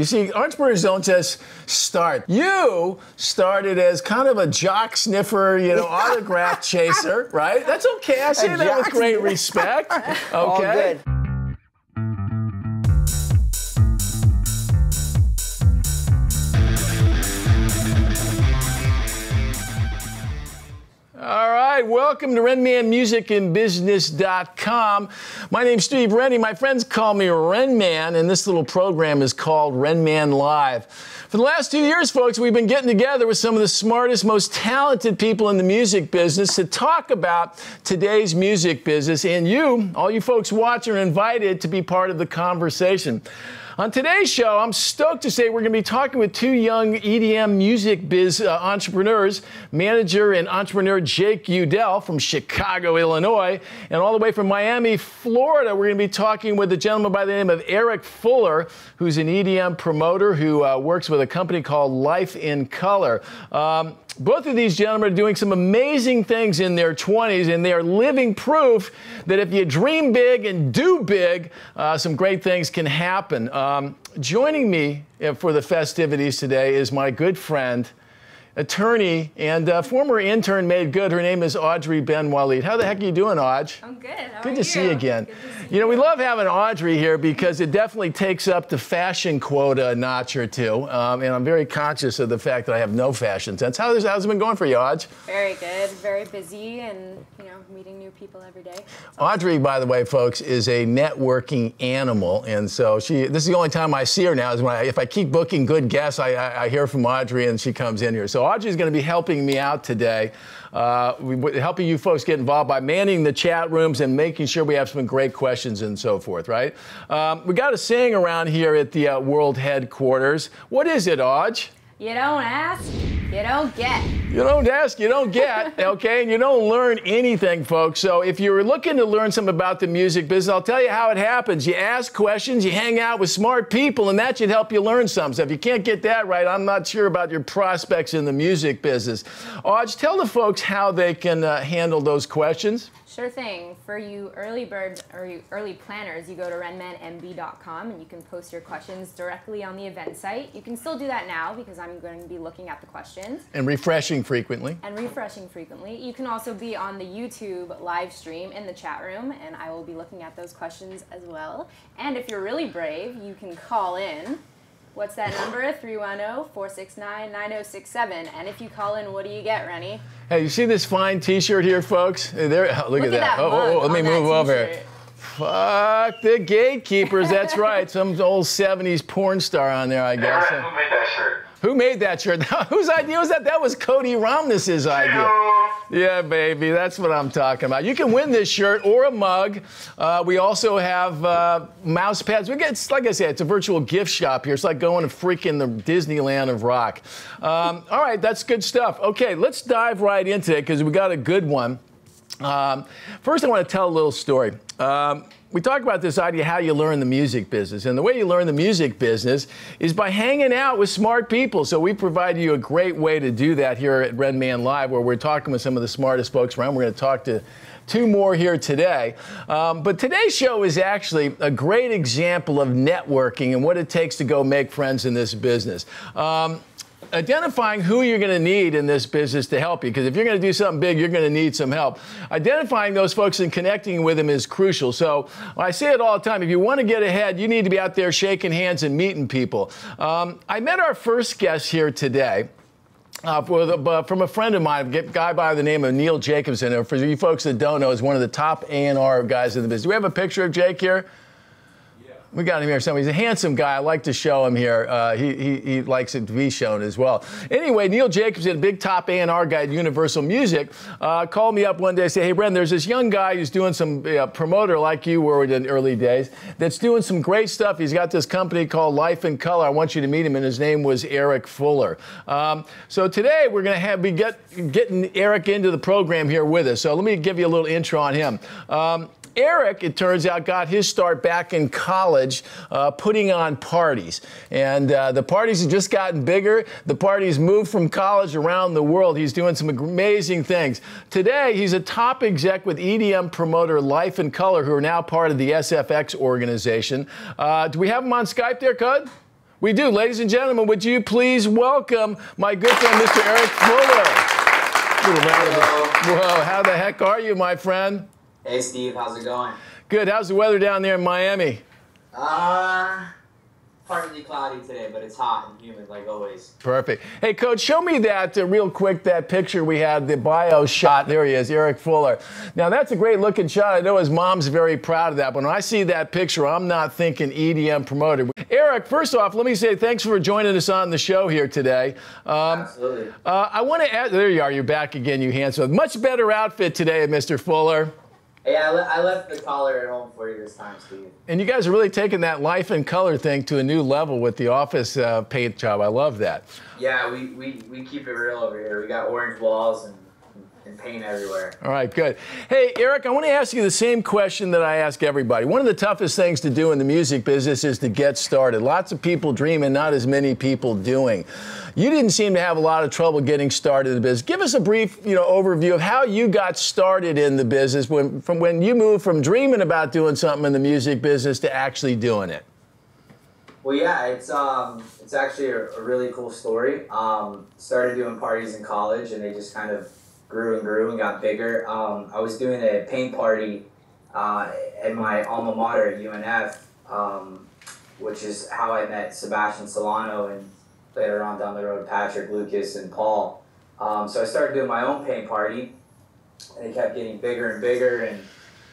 You see, entrepreneurs don't just start. You started as kind of a jock sniffer, you know, autograph chaser, right? That's okay. I say that with great respect. Okay. All good. Right, welcome to RenManMusicAndBusiness.com. My name's Steve Rennie. My friends call me Renman, and this little program is called Renman Live. For the last two years, folks, we've been getting together with some of the smartest, most talented people in the music business to talk about today's music business. And you, all you folks watching, are invited to be part of the conversation. On today's show, I'm stoked to say we're going to be talking with two young EDM music biz uh, entrepreneurs, manager and entrepreneur Jake Udell from Chicago, Illinois, and all the way from Miami, Florida, we're going to be talking with a gentleman by the name of Eric Fuller, who's an EDM promoter who uh, works with a company called Life in Color. Um, both of these gentlemen are doing some amazing things in their 20s, and they are living proof that if you dream big and do big, uh, some great things can happen. Um, joining me uh, for the festivities today is my good friend, attorney and uh, former intern made good. Her name is Audrey Ben Walid. How the heck are you doing, Audrey? I'm good. How good to see you again. Good to see You know, we love having Audrey here because it definitely takes up the fashion quota a notch or two. Um, and I'm very conscious of the fact that I have no fashion sense. How's, how's it been going for you, Audrey? Very good. Very busy and, you know, meeting new people every day. Audrey, by the way, folks, is a networking animal, and so she. This is the only time I see her now. Is when I, if I keep booking good guests, I, I, I hear from Audrey, and she comes in here. So Audrey's going to be helping me out today, uh, helping you folks get involved by manning the chat rooms and making sure we have some great questions and so forth. Right? Um, we got a saying around here at the uh, World Headquarters. What is it, Audrey? You don't ask, you don't get. You don't ask, you don't get, okay? And you don't learn anything, folks. So if you're looking to learn something about the music business, I'll tell you how it happens. You ask questions, you hang out with smart people, and that should help you learn something. So if you can't get that right, I'm not sure about your prospects in the music business. Odge, tell the folks how they can uh, handle those questions. Sure thing. For you early birds or you early planners, you go to renmanmb.com and you can post your questions directly on the event site. You can still do that now because I'm going to be looking at the questions And refreshing frequently. and refreshing frequently. You can also be on the YouTube live stream in the chat room, and I will be looking at those questions as well. And if you're really brave, you can call in. What's that number? 310 469 9067. And if you call in, what do you get, Rennie? Hey, you see this fine T-shirt here, folks? Hey, There, look, Look at that. Oh, oh, oh, let me move over here. t-shirt. Fuck the gatekeepers. That's right. Some old 70s porn star on there, I guess. Aaron, who made that shirt? Who made that shirt? Whose idea was that? That was Cody Romness's idea. Yeah, baby, that's what I'm talking about. You can win this shirt or a mug. Uh, we also have uh, mouse pads. We get, like I said, it's a virtual gift shop here. It's like going to freaking the Disneyland of rock. Um, all right, that's good stuff. Okay, let's dive right into it because we got a good one. Um, first, I want to tell a little story. Um, we talk about this idea how you learn the music business. And the way you learn the music business is by hanging out with smart people. So we provide you a great way to do that here at Renman Live, where we're talking with some of the smartest folks around. We're going to talk to two more here today. Um, but today's show is actually a great example of networking and what it takes to go make friends in this business. Um, identifying who you're going to need in this business to help you because if you're going to do something big you're going to need some help identifying those folks and connecting with them is crucial so i say it all the time if you want to get ahead you need to be out there shaking hands and meeting people um, i met our first guest here today uh, from a friend of mine, a guy by the name of Neil Jacobson. For you folks that don't know, is one of the top A&R guys in the business. Do we have a picture of Jake here? We got him here somewhere. He's a handsome guy. I like to show him here. Uh, he, he, he likes it to be shown as well. Anyway, Neil Jacobson, a big top A&R guy at Universal Music, uh, called me up one day and said, hey, Bren, there's this young guy who's doing some promoter like you were in the early days that's doing some great stuff. He's got this company called Life in Color. I want you to meet him, and his name was Eric Fuller. Um, so today we're going to have be get, getting Eric into the program here with us. So let me give you a little intro on him. Um, Eric, it turns out, got his start back in college uh, putting on parties. And uh, the parties have just gotten bigger. The parties moved from college around the world. He's doing some amazing things. Today, he's a top exec with EDM promoter Life in Color, who are now part of the SFX organization. Uh, do we have him on Skype there, Cud? We do. Ladies and gentlemen, would you please welcome my good friend, Mr. Eric Fuller? Whoa, how the heck are you, my friend? Hey, Steve, how's it going? Good. How's the weather down there in Miami? Uh, partly cloudy today, but it's hot and humid like always. Perfect. Hey, Coach, show me that uh, real quick, that picture we had, the bio shot. There he is, Eric Fuller. Now, that's a great looking shot. I know his mom's very proud of that. But when I see that picture, I'm not thinking EDM promoter. Eric, first off, let me say thanks for joining us on the show here today. Um, Absolutely. Uh, I want to add, there you are, you're back again, you handsome. Much better outfit today, Mr. Fuller. Yeah, I, le- I, left the collar at home for you this time, Steve. And you guys are really taking that Life in Color thing to a new level with the office uh, paint job. I love that. Yeah, we, we, we keep it real over here. We got orange walls and and paint everywhere. All right, good. Hey, Eric, I want to ask you the same question that I ask everybody. One of the toughest things to do in the music business is to get started. Lots of people dream and not as many people doing. You didn't seem to have a lot of trouble getting started in the business. Give us a brief, you know, overview of how you got started in the business when, from when you moved from dreaming about doing something in the music business to actually doing it. Well, yeah, it's um, it's actually a, a really cool story. Um, started doing parties in college, and they just kind of grew and grew and got bigger. Um, I was doing a paint party uh, at my alma mater at UNF, um, which is how I met Sebastian Solano and later on down the road Patrick, Lucas, and Paul. Um, so I started doing my own paint party, and it kept getting bigger and bigger. And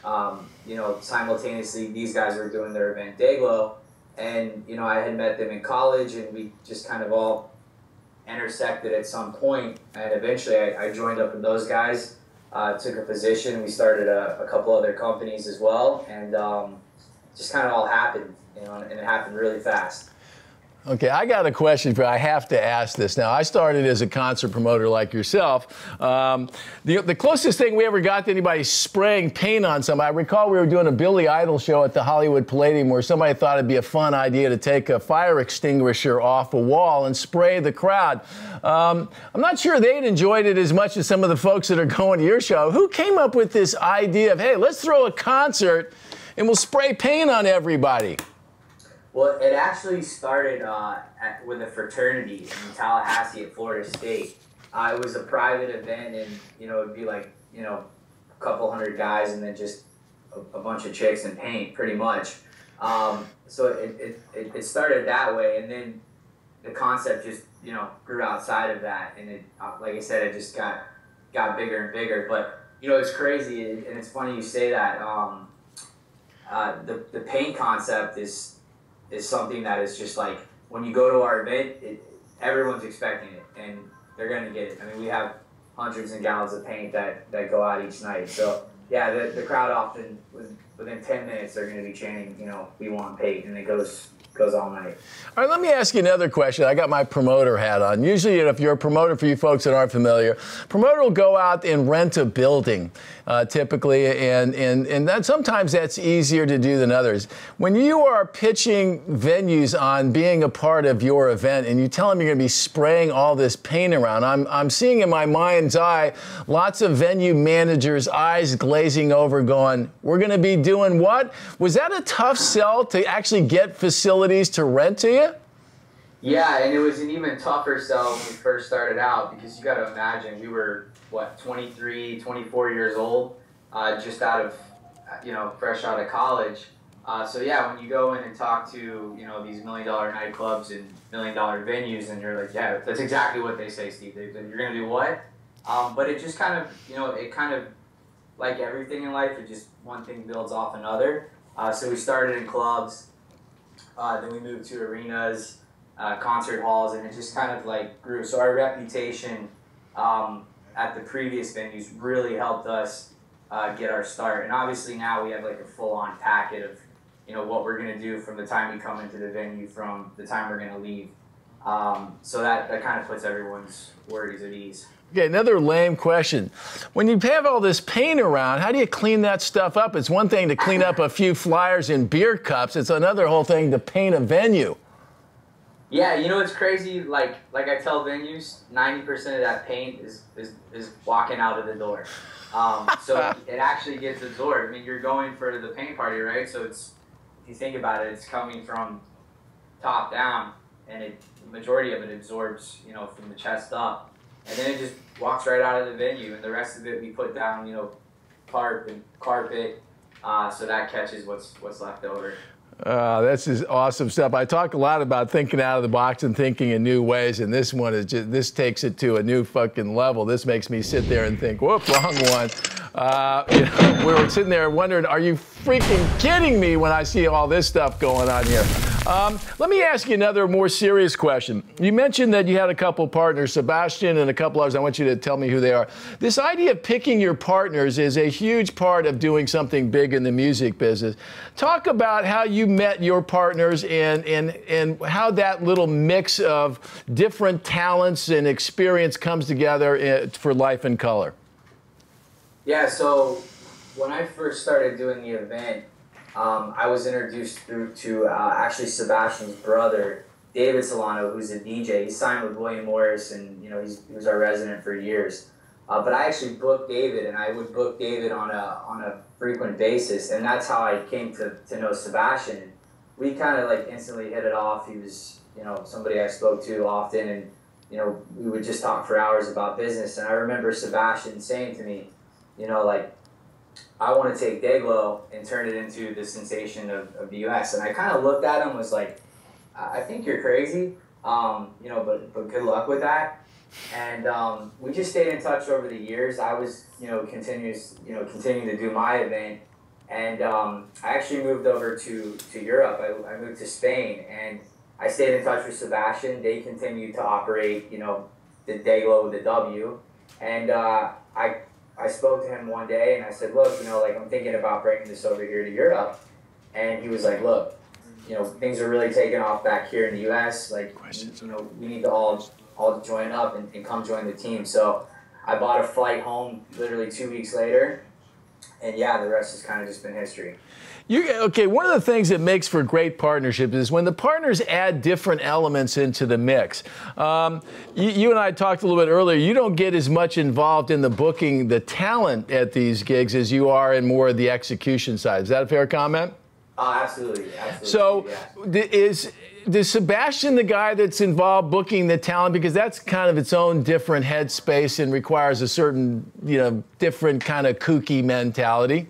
um, you know, simultaneously, these guys were doing their event Dayglow, and you know, I had met them in college, and we just kind of all intersected at some point, and eventually I, I joined up with those guys. Uh, took a position. We started a, a, couple other companies as well, and um, just kind of all happened, you know, and it happened really fast. Okay, I got a question for you. I have to ask this. Now, I started as a concert promoter like yourself. Um, the, the closest thing we ever got to anybody spraying paint on somebody, I recall we were doing a Billy Idol show at the Hollywood Palladium where somebody thought it'd be a fun idea to take a fire extinguisher off a wall and spray the crowd. Um, I'm not sure they'd enjoyed it as much as some of the folks that are going to your show. Who came up with this idea of, hey, let's throw a concert and we'll spray paint on everybody? Well, it actually started uh, at, with a fraternity in Tallahassee at Florida State. Uh, it was a private event, and you know it'd be like you know a couple hundred guys, and then just a, a bunch of chicks and paint, pretty much. Um, so it, it, it started that way, and then the concept just you know grew outside of that, and it uh, like I said, it just got got bigger and bigger. But you know it's crazy, and it's funny you say that. Um, uh, the the paint concept is is something that is just like when you go to our event, it, everyone's expecting it and they're gonna get it. I mean, we have hundreds and gallons of paint that, that go out each night. So yeah, the, the crowd often within ten minutes they're gonna be chanting, you know, we want paint, and it goes goes all night. All right, let me ask you another question. I got my promoter hat on. Usually, if you're a promoter, for you folks that aren't familiar, promoter will go out and rent a building, uh, typically, and and and that sometimes that's easier to do than others. When you are pitching venues on being a part of your event, and you tell them you're going to be spraying all this paint around, I'm I'm seeing in my mind's eye lots of venue managers' eyes glazing over, going, "We're going to be doing what?" Was that a tough sell to actually get facilities? to rent to you? Yeah, and it was an even tougher sell when we first started out because you got to imagine we were what 23, 24 years old, uh, just out of you know fresh out of college. Uh, so yeah, when you go in and talk to you know these million dollar nightclubs and million dollar venues, and you're like, yeah, that's exactly what they say, Steve. They, you're gonna do what? Um, but it just kind of you know it kind of like everything in life, it just one thing builds off another. Uh, so we started in clubs. Uh, then we moved to arenas, uh, concert halls, and it just kind of like grew. So our reputation um, at the previous venues really helped us uh, get our start. And obviously now we have like a full-on packet of you know what we're gonna do from the time we come into the venue, from the time we're gonna leave. Um, so that that kind of puts everyone's worries at ease. Okay, another lame question. When you have all this paint around, how do you clean that stuff up? It's one thing to clean up a few flyers in beer cups. It's another whole thing to paint a venue. Yeah, you know it's crazy. Like like I tell venues, ninety percent of that paint is, is is walking out of the door. Um, so it actually gets absorbed. I mean, you're going for the paint party, right? So it's if you think about it, it's coming from top down and it, the majority of it absorbs, you know, from the chest up, and then it just walks right out of the venue, and the rest of it we put down, you know, carpet, and carpet, uh, so that catches what's what's left over. Uh, this is awesome stuff. I talk a lot about thinking out of the box and thinking in new ways, and this one is just this takes it to a new fucking level. This makes me sit there and think, whoop, wrong one. Uh, you know, we were sitting there wondering, are you freaking kidding me when I see all this stuff going on here? Um, let me ask you another more serious question. You mentioned that you had a couple partners, Sebastian and a couple others. I want you to tell me who they are. This idea of picking your partners is a huge part of doing something big in the music business. Talk about how you met your partners and, and, and how that little mix of different talents and experience comes together eh, for Life in Color. Yeah, so when I first started doing the event, um, I was introduced through to uh, actually Sebastian's brother, David Solano, who's a DJ. He signed with William Morris, and you know he was our resident for years. Uh, but I actually booked David, and I would book David on a on a frequent basis, and that's how I came to, to know Sebastian. We kind of like instantly hit it off. He was you know somebody I spoke to often, and you know we would just talk for hours about business. And I remember Sebastian saying to me, you know like I want to take Dayglow and turn it into the sensation of, of the U.S. And I kind of looked at him was like, I think you're crazy, um, you know, but but good luck with that. And um, we just stayed in touch over the years. I was, you know, continuous, you know, continuing to do my event, and um, I actually moved over to to Europe. I, I moved to Spain, and I stayed in touch with Sebastian. They continued to operate, you know, the Dayglow with the W, and uh, I I spoke to him one day and I said, look, you know, like I'm thinking about bringing this over here to Europe. And he was like, look, you know, things are really taking off back here in the U.S. Like, Questions. you know, we need to all all join up and, and come join the team. So I bought a flight home literally two weeks later. And yeah, the rest has kind of just been history. You, okay, one of the things that makes for great partnerships is when the partners add different elements into the mix. Um, you, you, and I talked a little bit earlier. You don't get as much involved in the booking, the talent at these gigs as you are in more of the execution side. Is that a fair comment? Oh, absolutely. absolutely so, yeah. is is Sebastian the guy that's involved booking the talent because that's kind of its own different headspace and requires a certain you know different kind of kooky mentality?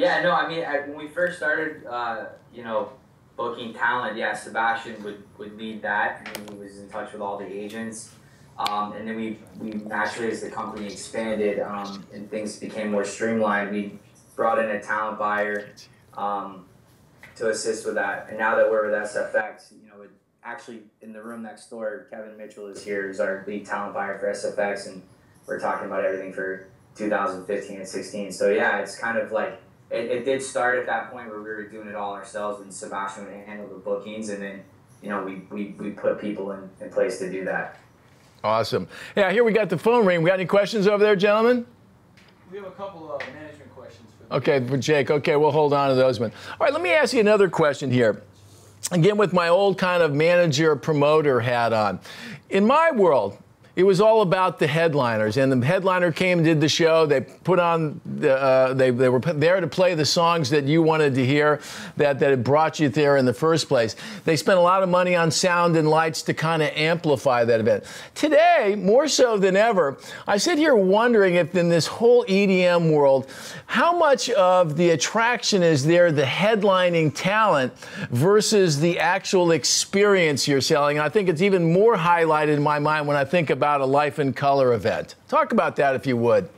Yeah, no, I mean, I, when we first started, uh, you know, booking talent, yeah, Sebastian would, would lead that. I mean, he was in touch with all the agents. Um, and then we, we naturally, as the company expanded um, and things became more streamlined, we brought in a talent buyer um, to assist with that. And now that we're with SFX, you know, it, actually in the room next door, Kevin Mitchell is here, who's our lead talent buyer for SFX, and we're talking about everything for 2015 and 16. So yeah, it's kind of like it, it did start at that point where we were doing it all ourselves and Sebastian would handle the bookings and then, you know, we, we, we put people in, in place to do that. Awesome. Yeah, here we got the phone ring. We got any questions over there, gentlemen? We have a couple of management questions. For okay, for Jake. Okay, we'll hold on to those one. All right, let me ask you another question here. Again, with my old kind of manager promoter hat on. In my world, it was all about the headliners, and the headliner came and did the show. They put on, the, uh, they, they were there to play the songs that you wanted to hear, that that had brought you there in the first place. They spent a lot of money on sound and lights to kind of amplify that event. Today, more so than ever, I sit here wondering if in this whole EDM world, how much of the attraction is there the headlining talent versus the actual experience you're selling? And I think it's even more highlighted in my mind when I think about about a Life in Color event. Talk about that if you would.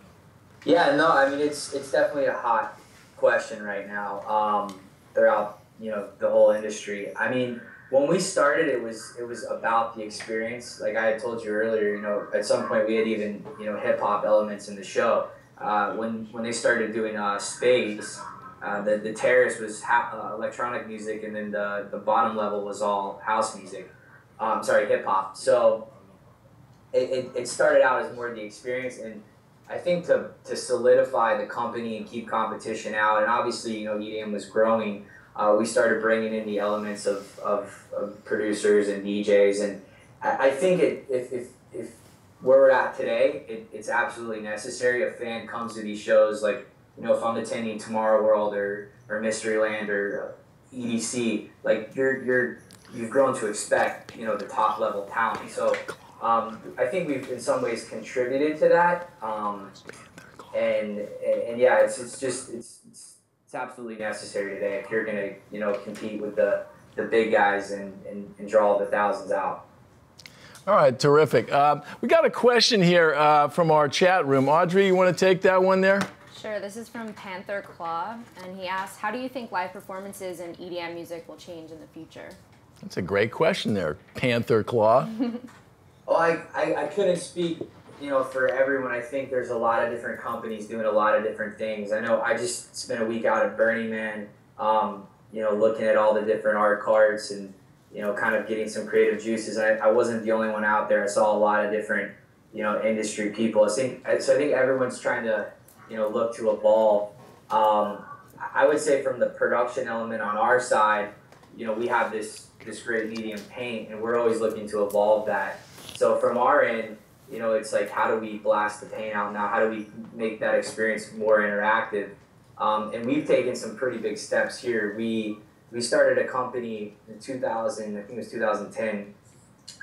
Yeah, no, I mean it's it's definitely a hot question right now um, throughout you know the whole industry. I mean, when we started, it was it was about the experience. Like I told you earlier, you know, at some point we had even you know hip hop elements in the show. Uh, when when they started doing uh, Spades, uh, the the terrace was ha- uh, electronic music, and then the the bottom level was all house music. Um, sorry, hip hop. So it, it, it started out as more the experience and I think to, to solidify the company and keep competition out, and obviously, you know, EDM was growing, uh, we started bringing in the elements of, of, of producers and DJs. And I, I think it, if, if, if where we're at today, it, it's absolutely necessary. A fan comes to these shows, like, you know, if I'm attending Tomorrow World or, or Mysteryland or EDC, like, you're, you're you've grown to expect, you know, the top level talent. So um, I think we've in some ways contributed to that. Um, and, and yeah, it's, it's just it's, it's it's absolutely necessary today if you're gonna you know compete with the the big guys and, and, and draw the thousands out. All right, terrific. Uh, we got a question here uh, from our chat room. Audrey, you want to take that one there? Sure. This is from Panther Claw, and he asks, "How do you think live performances and EDM music will change in the future?" That's a great question there, Panther Claw. well, I, I, I couldn't speak you know, for everyone, I think there's a lot of different companies doing a lot of different things. I know I just spent a week out at Burning Man, um, you know, looking at all the different art carts and, you know, kind of getting some creative juices. I, I wasn't the only one out there. I saw a lot of different, you know, industry people. I think, so I think everyone's trying to, you know, look to evolve. Um, I would say from the production element on our side, you know, we have this, this great medium paint and we're always looking to evolve that. So from our end, you know, it's like how do we blast the pain out now? How do we make that experience more interactive? Um, and we've taken some pretty big steps here. We we started a company in 2000, I think it was 2010,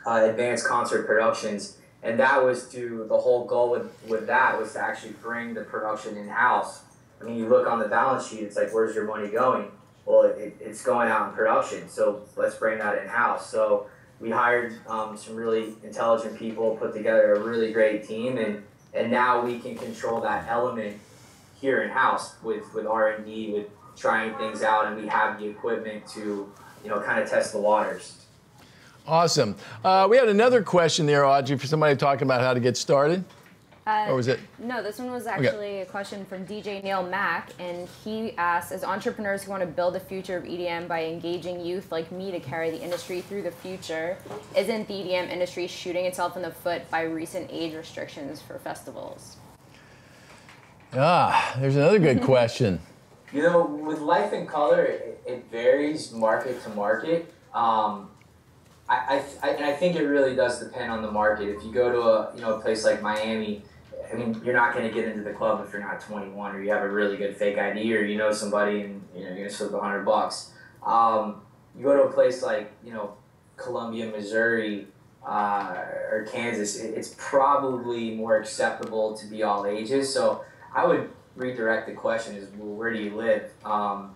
uh, Advanced Concert Productions, and that was to the whole goal with with that was to actually bring the production in house. I mean, you look on the balance sheet, it's like, where's your money going? Well, it, it's going out in production, so let's bring that in house. So we hired um, some really intelligent people, put together a really great team, and and now we can control that element here in house with with R and D, with trying things out, and we have the equipment to you know kind of test the waters. Awesome. Uh, we had another question there, Audrey, for somebody talking about how to get started. Uh, or was it? No, this one was actually okay. a question from DJ Neil Mack, and he asked, as entrepreneurs who want to build the future of EDM by engaging youth like me to carry the industry through the future, isn't the EDM industry shooting itself in the foot by recent age restrictions for festivals? Ah, there's another good question. You know, with Life in Color, it, it varies market to market. Um, I, I, I think it really does depend on the market. If you go to a you know a place like Miami, I mean, you're not going to get into the club if you're not 21 or you have a really good fake ID or you know somebody and you know you're going to slip 100 bucks. Um, you go to a place like you know Columbia, Missouri, uh, or Kansas, it's probably more acceptable to be all ages. So I would redirect the question: Is well, where do you live? Um,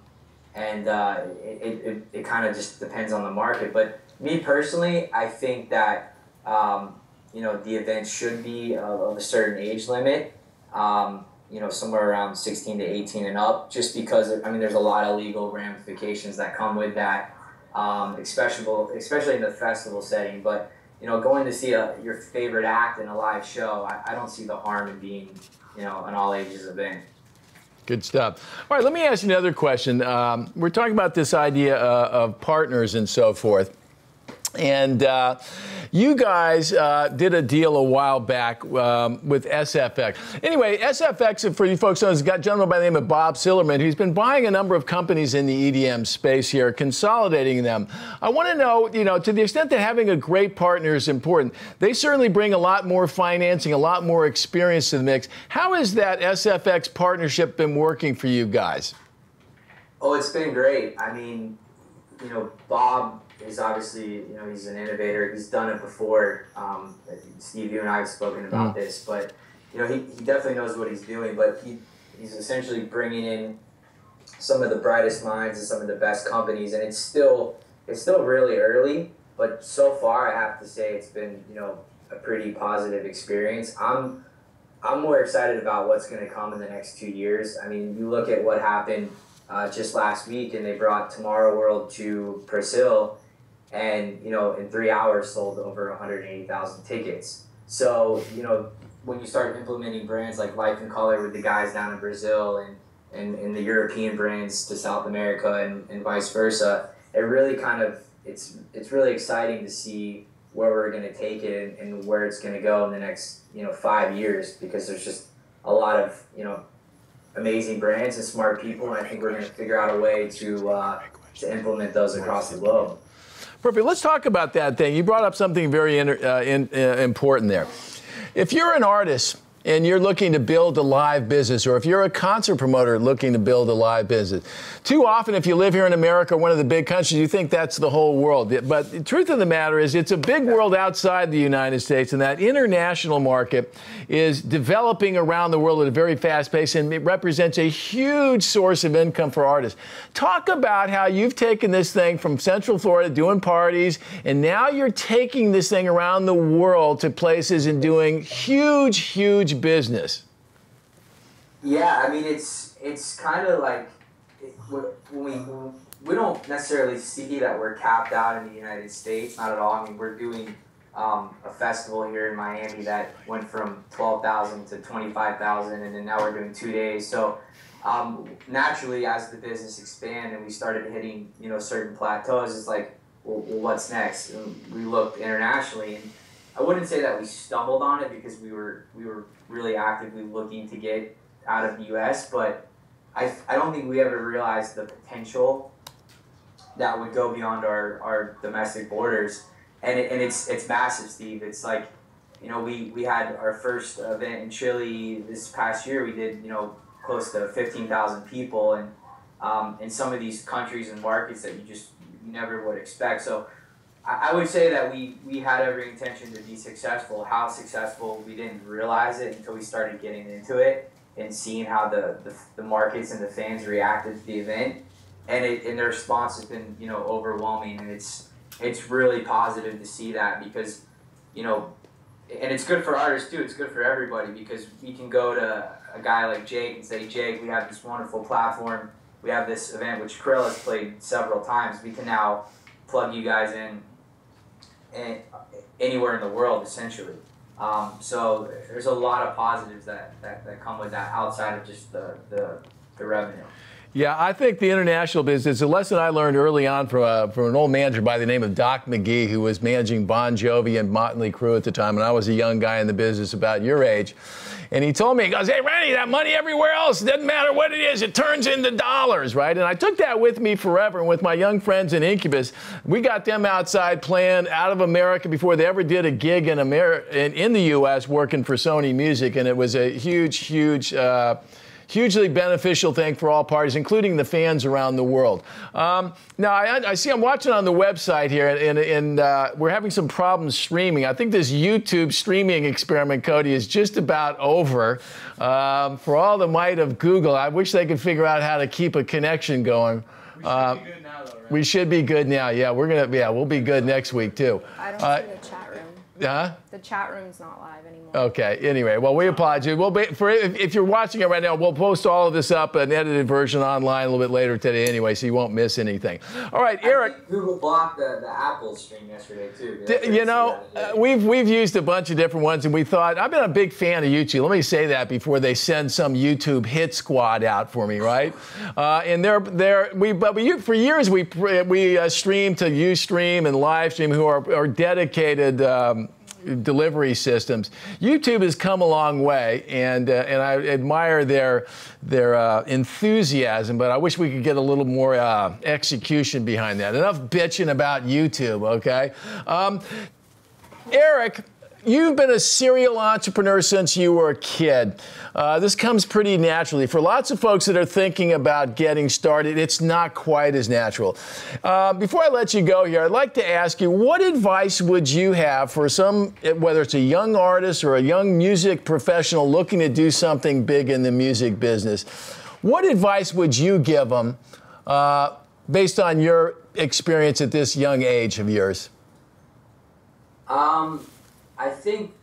and uh, it, it, it kind of just depends on the market. But me personally, I think that um, you know the event should be of, of a certain age limit. Um, you know, somewhere around 16 to 18 and up, just because I mean, there's a lot of legal ramifications that come with that, um, especially especially in the festival setting. But you know, going to see a, your favorite act in a live show, I, I don't see the harm in being, you know, an all ages event. Good stuff. All right, let me ask you another question. Um, we're talking about this idea uh, of partners and so forth. And uh, you guys uh, did a deal a while back um, with SFX. Anyway, SFX, for you folks, has got a gentleman by the name of Bob Sillerman who's been buying a number of companies in the EDM space here, consolidating them. I want to know, you know, to the extent that having a great partner is important, they certainly bring a lot more financing, a lot more experience to the mix. How has that SFX partnership been working for you guys? Oh, it's been great. I mean, you know, Bob he's obviously you know he's an innovator. He's done it before. Um, Steve, you and I have spoken about mm. this, but you know he, he definitely knows what he's doing. But he he's essentially bringing in some of the brightest minds and some of the best companies, and it's still it's still really early. But so far, I have to say it's been you know a pretty positive experience. I'm I'm more excited about what's going to come in the next two years. I mean, you look at what happened uh, just last week, and they brought Tomorrow World to Brazil, and you know in three hours sold over 180,000 tickets. So you know when you start implementing brands like Life in Color with the guys down in Brazil and and, and the European brands to South America and, and vice versa, it really kind of it's it's really exciting to see where we're going to take it and, where it's going to go in the next you know five years because there's just a lot of you know amazing brands and smart people and I think we're going to figure out a way to uh, to implement those across the globe. Perfect. Let's talk about that thing. You brought up something very uh, in, uh, important there. If you're an artist and you're looking to build a live business, or if you're a concert promoter looking to build a live business, too often if you live here in America, one of the big countries, you think that's the whole world. But the truth of the matter is, it's a big world outside the United States, and that international market is developing around the world at a very fast pace, and it represents a huge source of income for artists. Talk about how you've taken this thing from Central Florida doing parties, and now you're taking this thing around the world to places and doing huge, huge business. Yeah, I mean it's it's kind of like when we we don't necessarily see that we're capped out in the United States, not at all. I mean we're doing um, a festival here in Miami that went from twelve thousand to twenty five thousand, and then now we're doing two days. So um, naturally, as the business expanded and we started hitting you know certain plateaus, it's like well what's next? And we looked internationally and I wouldn't say that we stumbled on it because we were we were really actively looking to get out of the U.S. But I, I don't think we ever realized the potential that would go beyond our, our domestic borders, and it, and it's it's massive, Steve. It's like you know we, we had our first event in Chile this past year. We did you know close to fifteen thousand people, and um, in some of these countries and markets that you just you never would expect. So I would say that we, we had every intention to be successful. How successful, we didn't realize it until we started getting into it and seeing how the, the, the markets and the fans reacted to the event. And, it, and the response has been, you know, overwhelming. And it's, it's really positive to see that because, you know, and it's good for artists too. It's good for everybody because we can go to a guy like Jake and say, Jake, we have this wonderful platform. We have this event which Krill has played several times. We can now plug you guys in anywhere in the world, essentially. Um, so there's a lot of positives that, that, that come with that outside of just the, the, the revenue. Yeah, I think the international business, a lesson I learned early on from, uh, from an old manager by the name of Doc McGhee, who was managing Bon Jovi and Motley Crue at the time, and I was a young guy in the business about your age. And he told me, he goes, hey, Randy, that money everywhere else, doesn't matter what it is, it turns into dollars, right? And I took that with me forever. And with my young friends in Incubus, we got them outside playing out of America before they ever did a gig in, America, in, in the U.S. working for Sony Music. And it was a huge, huge, uh, hugely beneficial thing for all parties, including the fans around the world. Um, now, I, I, see I'm watching on the website here, and, and uh, we're having some problems streaming. I think this YouTube streaming experiment, Cody, is just about over. Um, for all the might of Google, I wish they could figure out how to keep a connection going. We should, uh, be, good now, though, right? we should be good now. Yeah, we're gonna. Yeah, we'll be good next week too. I don't uh, see the chat room. Huh? The chat room's not live anymore. Okay. Anyway, well, we apologize. We'll be, for if, if, you're watching it right now, we'll post all of this up an edited version online a little bit later today, anyway, so you won't miss anything. All right, Eric. Google blocked the, the Apple stream yesterday too. D- you know, uh, we've we've used a bunch of different ones, and we thought I've been a big fan of YouTube. Let me say that before they send some YouTube hit squad out for me, right? uh, and they're they're we but we for years we we uh, stream to UStream and Livestream, who are, are dedicated. Um, delivery systems. YouTube has come a long way, and uh, and I admire their their uh, enthusiasm, but I wish we could get a little more uh, execution behind that. Enough bitching about YouTube, okay? Um, Eric, You've been a serial entrepreneur since you were a kid. Uh, this comes pretty naturally. For lots of folks that are thinking about getting started, it's not quite as natural. Uh, before I let you go here, I'd like to ask you what advice would you have for some, whether it's a young artist or a young music professional looking to do something big in the music business? What advice would you give them uh, based on your experience at this young age of yours? Um, I think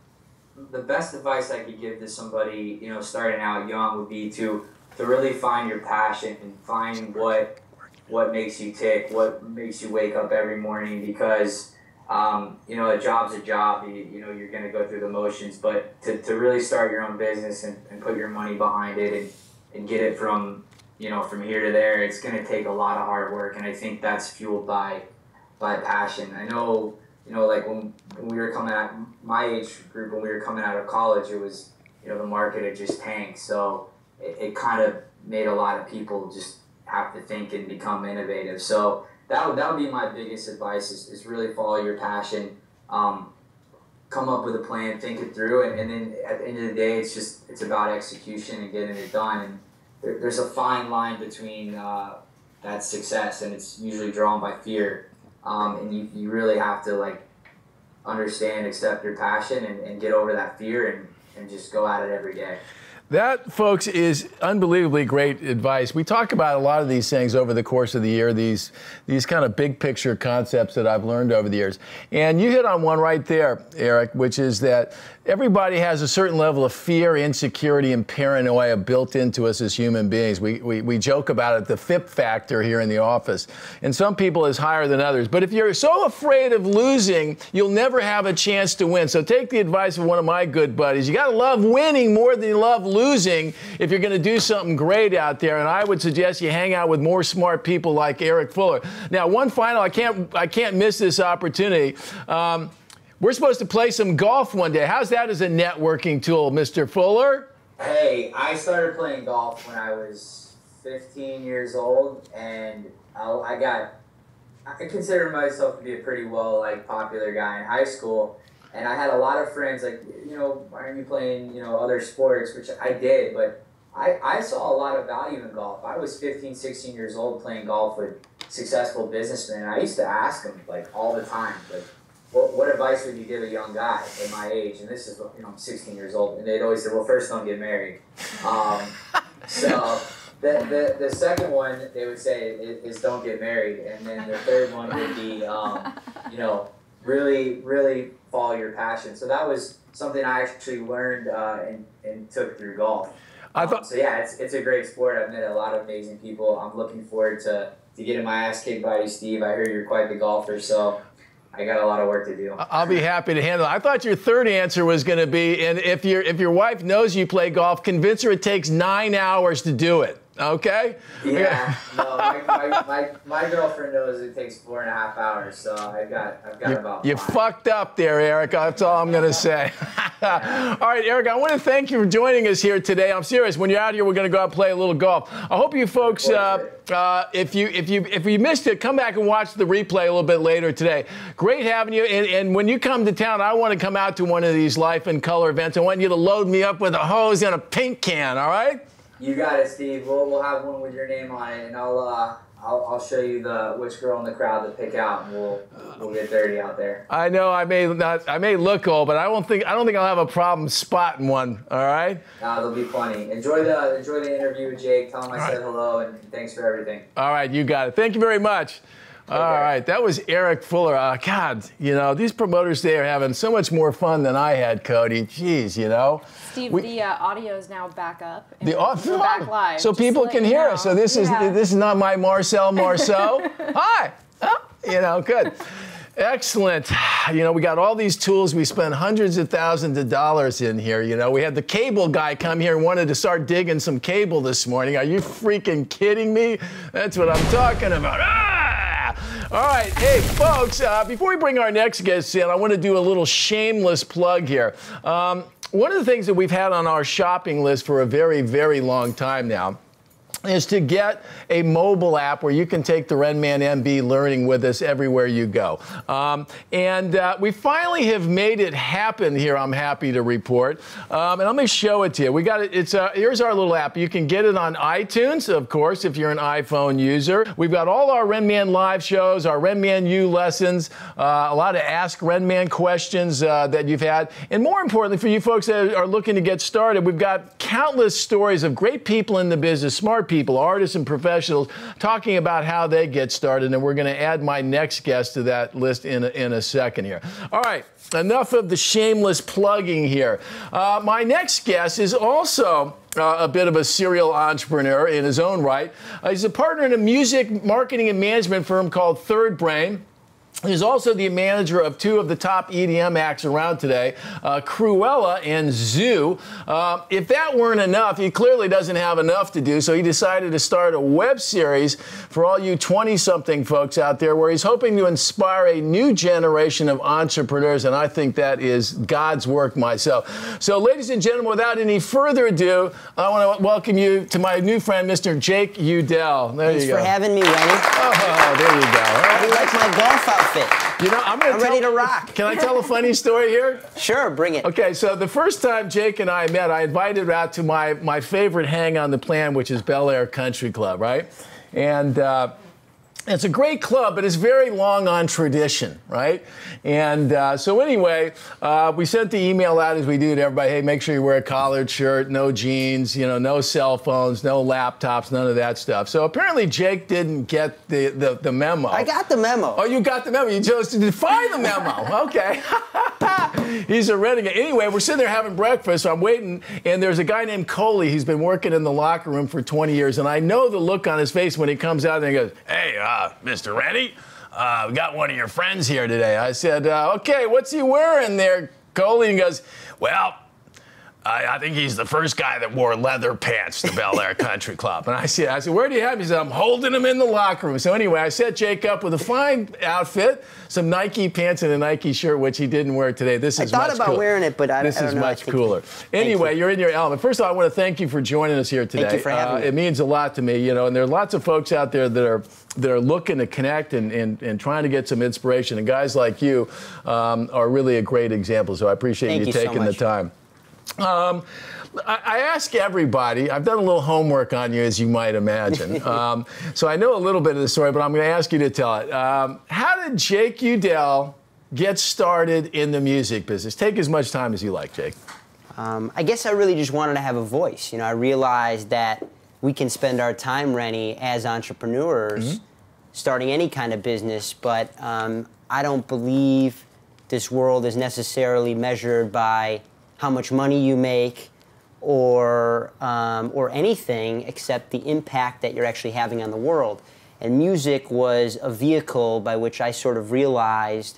the best advice I could give to somebody, you know, starting out young would be to to really find your passion and find what what makes you tick, what makes you wake up every morning because um, you know, a job's a job. You, you know, you're going to go through the motions, but to, to really start your own business and, and put your money behind it and, and get it from, you know, from here to there, it's going to take a lot of hard work. And I think that's fueled by, by passion. I know you know, like when, when we were coming out, my age group, when we were coming out of college, it was, you know, the market had just tanked. So it, it kind of made a lot of people just have to think and become innovative. So that would, that would be my biggest advice is, is really follow your passion. Um, come up with a plan, think it through, and, and then at the end of the day, it's just it's about execution and getting it done. And there, there's a fine line between uh, that success, and it's usually drawn by fear. Um, and you, you really have to like understand, accept your passion, and, and get over that fear, and, and just go at it every day. That, folks, is unbelievably great advice. We talk about a lot of these things over the course of the year, these, these kind of big picture concepts that I've learned over the years. And you hit on one right there, Eric, which is that everybody has a certain level of fear, insecurity, and paranoia built into us as human beings. We, we, we joke about it, the FIP factor here in the office. And some people is higher than others. But if you're so afraid of losing, you'll never have a chance to win. So take the advice of one of my good buddies. You got to love winning more than you love losing if you're going to do something great out there. And I would suggest you hang out with more smart people like Eric Fuller. Now, one final, I can't, I can't miss this opportunity. Um, we're supposed to play some golf one day. How's that as a networking tool, Mr. Fuller? Hey, I started playing golf when I was 15 years old, and oh, I got. I consider myself to be a pretty well like popular guy in high school and I had a lot of friends like, you know, why aren't you playing, you know, other sports, which I did, but I, I saw a lot of value in golf. I was 15, 16 years old playing golf with successful businessmen. I used to ask them like all the time, like, what, what advice would you give a young guy at my age? And this is, you know, I'm 16 years old. And they'd always say, well, first don't get married. Um, so the, the, the second one they would say is, is, don't get married. And then the third one would be, um, you know, really, really follow your passion. So that was something I actually learned uh, and, and took through golf. I thought, um, so yeah, it's, it's a great sport. I've met a lot of amazing people. I'm looking forward to, to getting my ass kicked by you, Steve. I hear you're quite the golfer, so I got a lot of work to do. I'll be happy to handle it. I thought your third answer was going to be, and if your if your wife knows you play golf, convince her it takes nine hours to do it. Okay. Yeah. no, my, my, my, my, girlfriend knows it takes four and a half hours, so I've got I've got you, about. You five. fucked up there, Eric. That's all I'm gonna say. all right, Eric. I want to thank you for joining us here today. I'm serious. When you're out here, we're gonna go out and play a little golf. I hope you folks, uh, uh, if you if you if you missed it, come back and watch the replay a little bit later today. Great having you. And, and when you come to town, I want to come out to one of these Life in Color events. I want you to load me up with a hose and a paint can. All right. You got it, Steve. We'll, we'll have one with your name on it, and I'll uh, I'll, I'll show you the which girl in the crowd to pick out, and we'll we'll get dirty out there. I know I may not I may look old, but I won't think I don't think I'll have a problem spotting one. All right. Nah, there'll be funny. Enjoy the enjoy the interview with Jake. Tell him I all said right. hello, and thanks for everything. All right, you got it. Thank you very much. All right, that was Eric Fuller. Uh, God, you know, these promoters today are having so much more fun than I had, Cody. Jeez, you know. Steve, we, the uh, audio is now back up. The audio back live. So people can hear know. us. So this yeah. is this is not my Marcel Marceau. Hi. Oh, you know, good. Excellent. You know, we got all these tools. We spent hundreds of thousands of dollars in here. You know, we had the cable guy come here and wanted to start digging some cable this morning. Are you freaking kidding me? That's what I'm talking about. Ah! All right, hey, folks, uh, before we bring our next guest in, I want to do a little shameless plug here. Um, one of the things that we've had on our shopping list for a very, very long time now is to get a mobile app where you can take the Renman MB learning with us everywhere you go. Um, and uh, we finally have made it happen here, I'm happy to report. Um, and let me show it to you. We got it, it's, uh, here's our little app. You can get it on iTunes, of course, if you're an iPhone user. We've got all our Renman live shows, our Renman U lessons, uh, a lot of Ask Renman questions uh, that you've had. And more importantly, for you folks that are looking to get started, we've got countless stories of great people in the business, smart people, artists and professionals, talking about how they get started. And we're going to add my next guest to that list in a, in a second here. All right, enough of the shameless plugging here. Uh, my next guest is also uh, a bit of a serial entrepreneur in his own right. Uh, he's a partner in a music marketing and management firm called Third Brain. He's also the manager of two of the top EDM acts around today, uh, Krewella and ZHU. Uh, if that weren't enough, he clearly doesn't have enough to do, so he decided to start a web series for all you 20 something folks out there where he's hoping to inspire a new generation of entrepreneurs, and I think that is God's work myself. So, ladies and gentlemen, without any further ado, I want to welcome you to my new friend, Mr. Jake Udell. There Thanks you go. Thanks for having me, Rennie. Oh, there you go. You like my golf outfit? You know, I'm gonna I'm tell, ready to rock. Can I tell a funny story here? Sure, bring it. Okay, so the first time Jake and I met, I invited her out to my my favorite hang on the plan, which is Bel Air Country Club, right? And uh, it's a great club, but it's very long on tradition, right? And uh, so anyway, uh, we sent the email out as we do to everybody. Hey, make sure you wear a collared shirt, no jeans, you know, no cell phones, no laptops, none of that stuff. So apparently Jake didn't get the the, the memo. I got the memo. Oh, you got the memo. You chose to define the memo. Okay. He's a renegade. Anyway, we're sitting there having breakfast. So I'm waiting, and there's a guy named Coley. He's been working in the locker room for 20 years, and I know the look on his face when he comes out and he goes, "Hey, uh, Mr. Rennie, uh, we got one of your friends here today." I said, uh, "Okay, what's he wearing there?" Coley goes, "Well." I, I think he's the first guy that wore leather pants to Bel Air Country Club. And I said, I said, where do you have him? He said, I'm holding him in the locker room. So anyway, I set Jake up with a fine outfit, some Nike pants and a Nike shirt, which he didn't wear today. This is I thought about cooler. wearing it, but I- this I is know. Much cooler. Anyway, you. you're in your element. First of all, I want to thank you for joining us here today. Thank you for having Uh, me. It means a lot to me, you know. And there are lots of folks out there that are that are looking to connect and, and, and trying to get some inspiration. And guys like you um, are really a great example. So I appreciate you you so taking the much. time. Um, I, I ask everybody, I've done a little homework on you, as you might imagine. um, so I know a little bit of the story, but I'm going to ask you to tell it. Um, how did Jake Udell get started in the music business? Take as much time as you like, Jake. Um, I guess I really just wanted to have a voice. You know, I realized that we can spend our time, Rennie, as entrepreneurs, starting any kind of business, but um, I don't believe this world is necessarily measured by how much money you make or um, or anything except the impact that you're actually having on the world. And music was a vehicle by which I sort of realized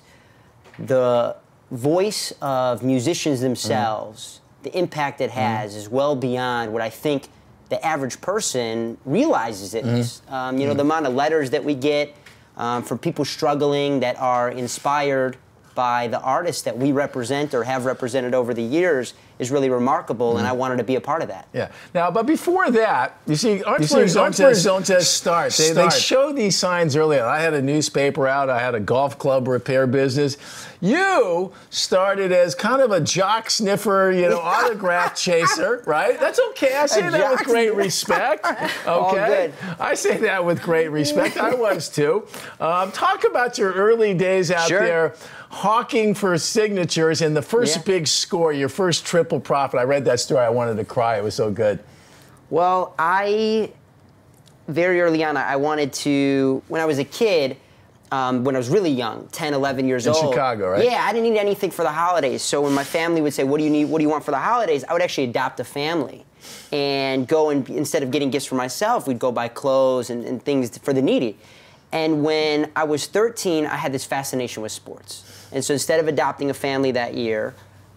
the voice of musicians themselves, the impact it has, is well beyond what I think the average person realizes it is. Um, you know, the amount of letters that we get um, from people struggling that are inspired by the artists that we represent or have represented over the years is really remarkable, and I wanted to be a part of that. Yeah. Now, but before that, you see, see, entrepreneurs, zone entrepreneurs says don't just start. They, they show these signs early on. I had a newspaper out. I had a golf club repair business. You started as kind of a jock sniffer, you know, autograph chaser, right? That's okay. I say A that with great respect. Okay. All good. I say that with great respect. I was too. Um, talk about your early days out Sure. there hawking for signatures and the first Yeah. big score, your first triple profit. I read that story. I wanted to cry. It was so good. Well, I very early on, I wanted to, when I was a kid, um, when I was really young, 10, 11 years In old. In Chicago, right? Yeah, I didn't need anything for the holidays. So when my family would say, What do you need? What do you want for the holidays? I would actually adopt a family and go and instead of getting gifts for myself, we'd go buy clothes and, and things for the needy. And when I was 13, I had this fascination with sports. And so instead of adopting a family that year,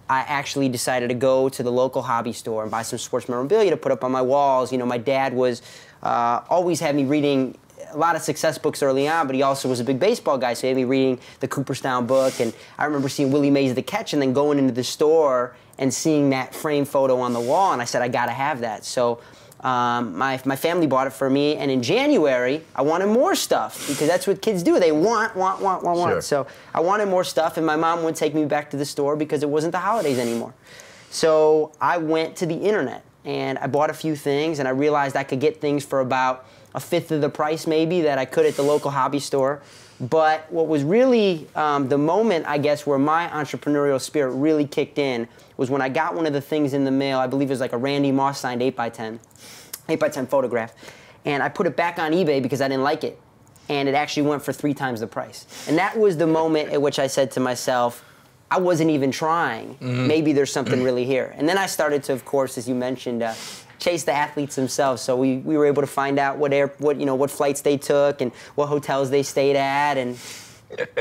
I actually decided to go to the local hobby store and buy some sports memorabilia to put up on my walls. You know, my dad was uh, always had me reading a lot of success books early on, but he also was a big baseball guy, so he had me reading the Cooperstown book. And I remember seeing Willie Mays the catch and then going into the store and seeing that frame photo on the wall, and I said, I gotta have that. So um, my, my family bought it for me, and in January, I wanted more stuff because that's what kids do. They want, want, want, want, Sure. want. So I wanted more stuff, and my mom wouldn't take me back to the store because it wasn't the holidays anymore. So I went to the internet and I bought a few things, and I realized I could get things for about a fifth of the price, maybe, that I could at the local hobby store. But what was really um, the moment, I guess, where my entrepreneurial spirit really kicked in was when I got one of the things in the mail. I believe it was like a Randy Moss signed 8x10, 8x10 photograph. And I put it back on eBay because I didn't like it. And it actually went for three times the price. And that was the moment at which I said to myself, I wasn't even trying. Maybe there's something really here. And then I started to, of course, as you mentioned, uh, chase the athletes themselves. So we, we were able to find out what air, what you know, what flights they took and what hotels they stayed at, and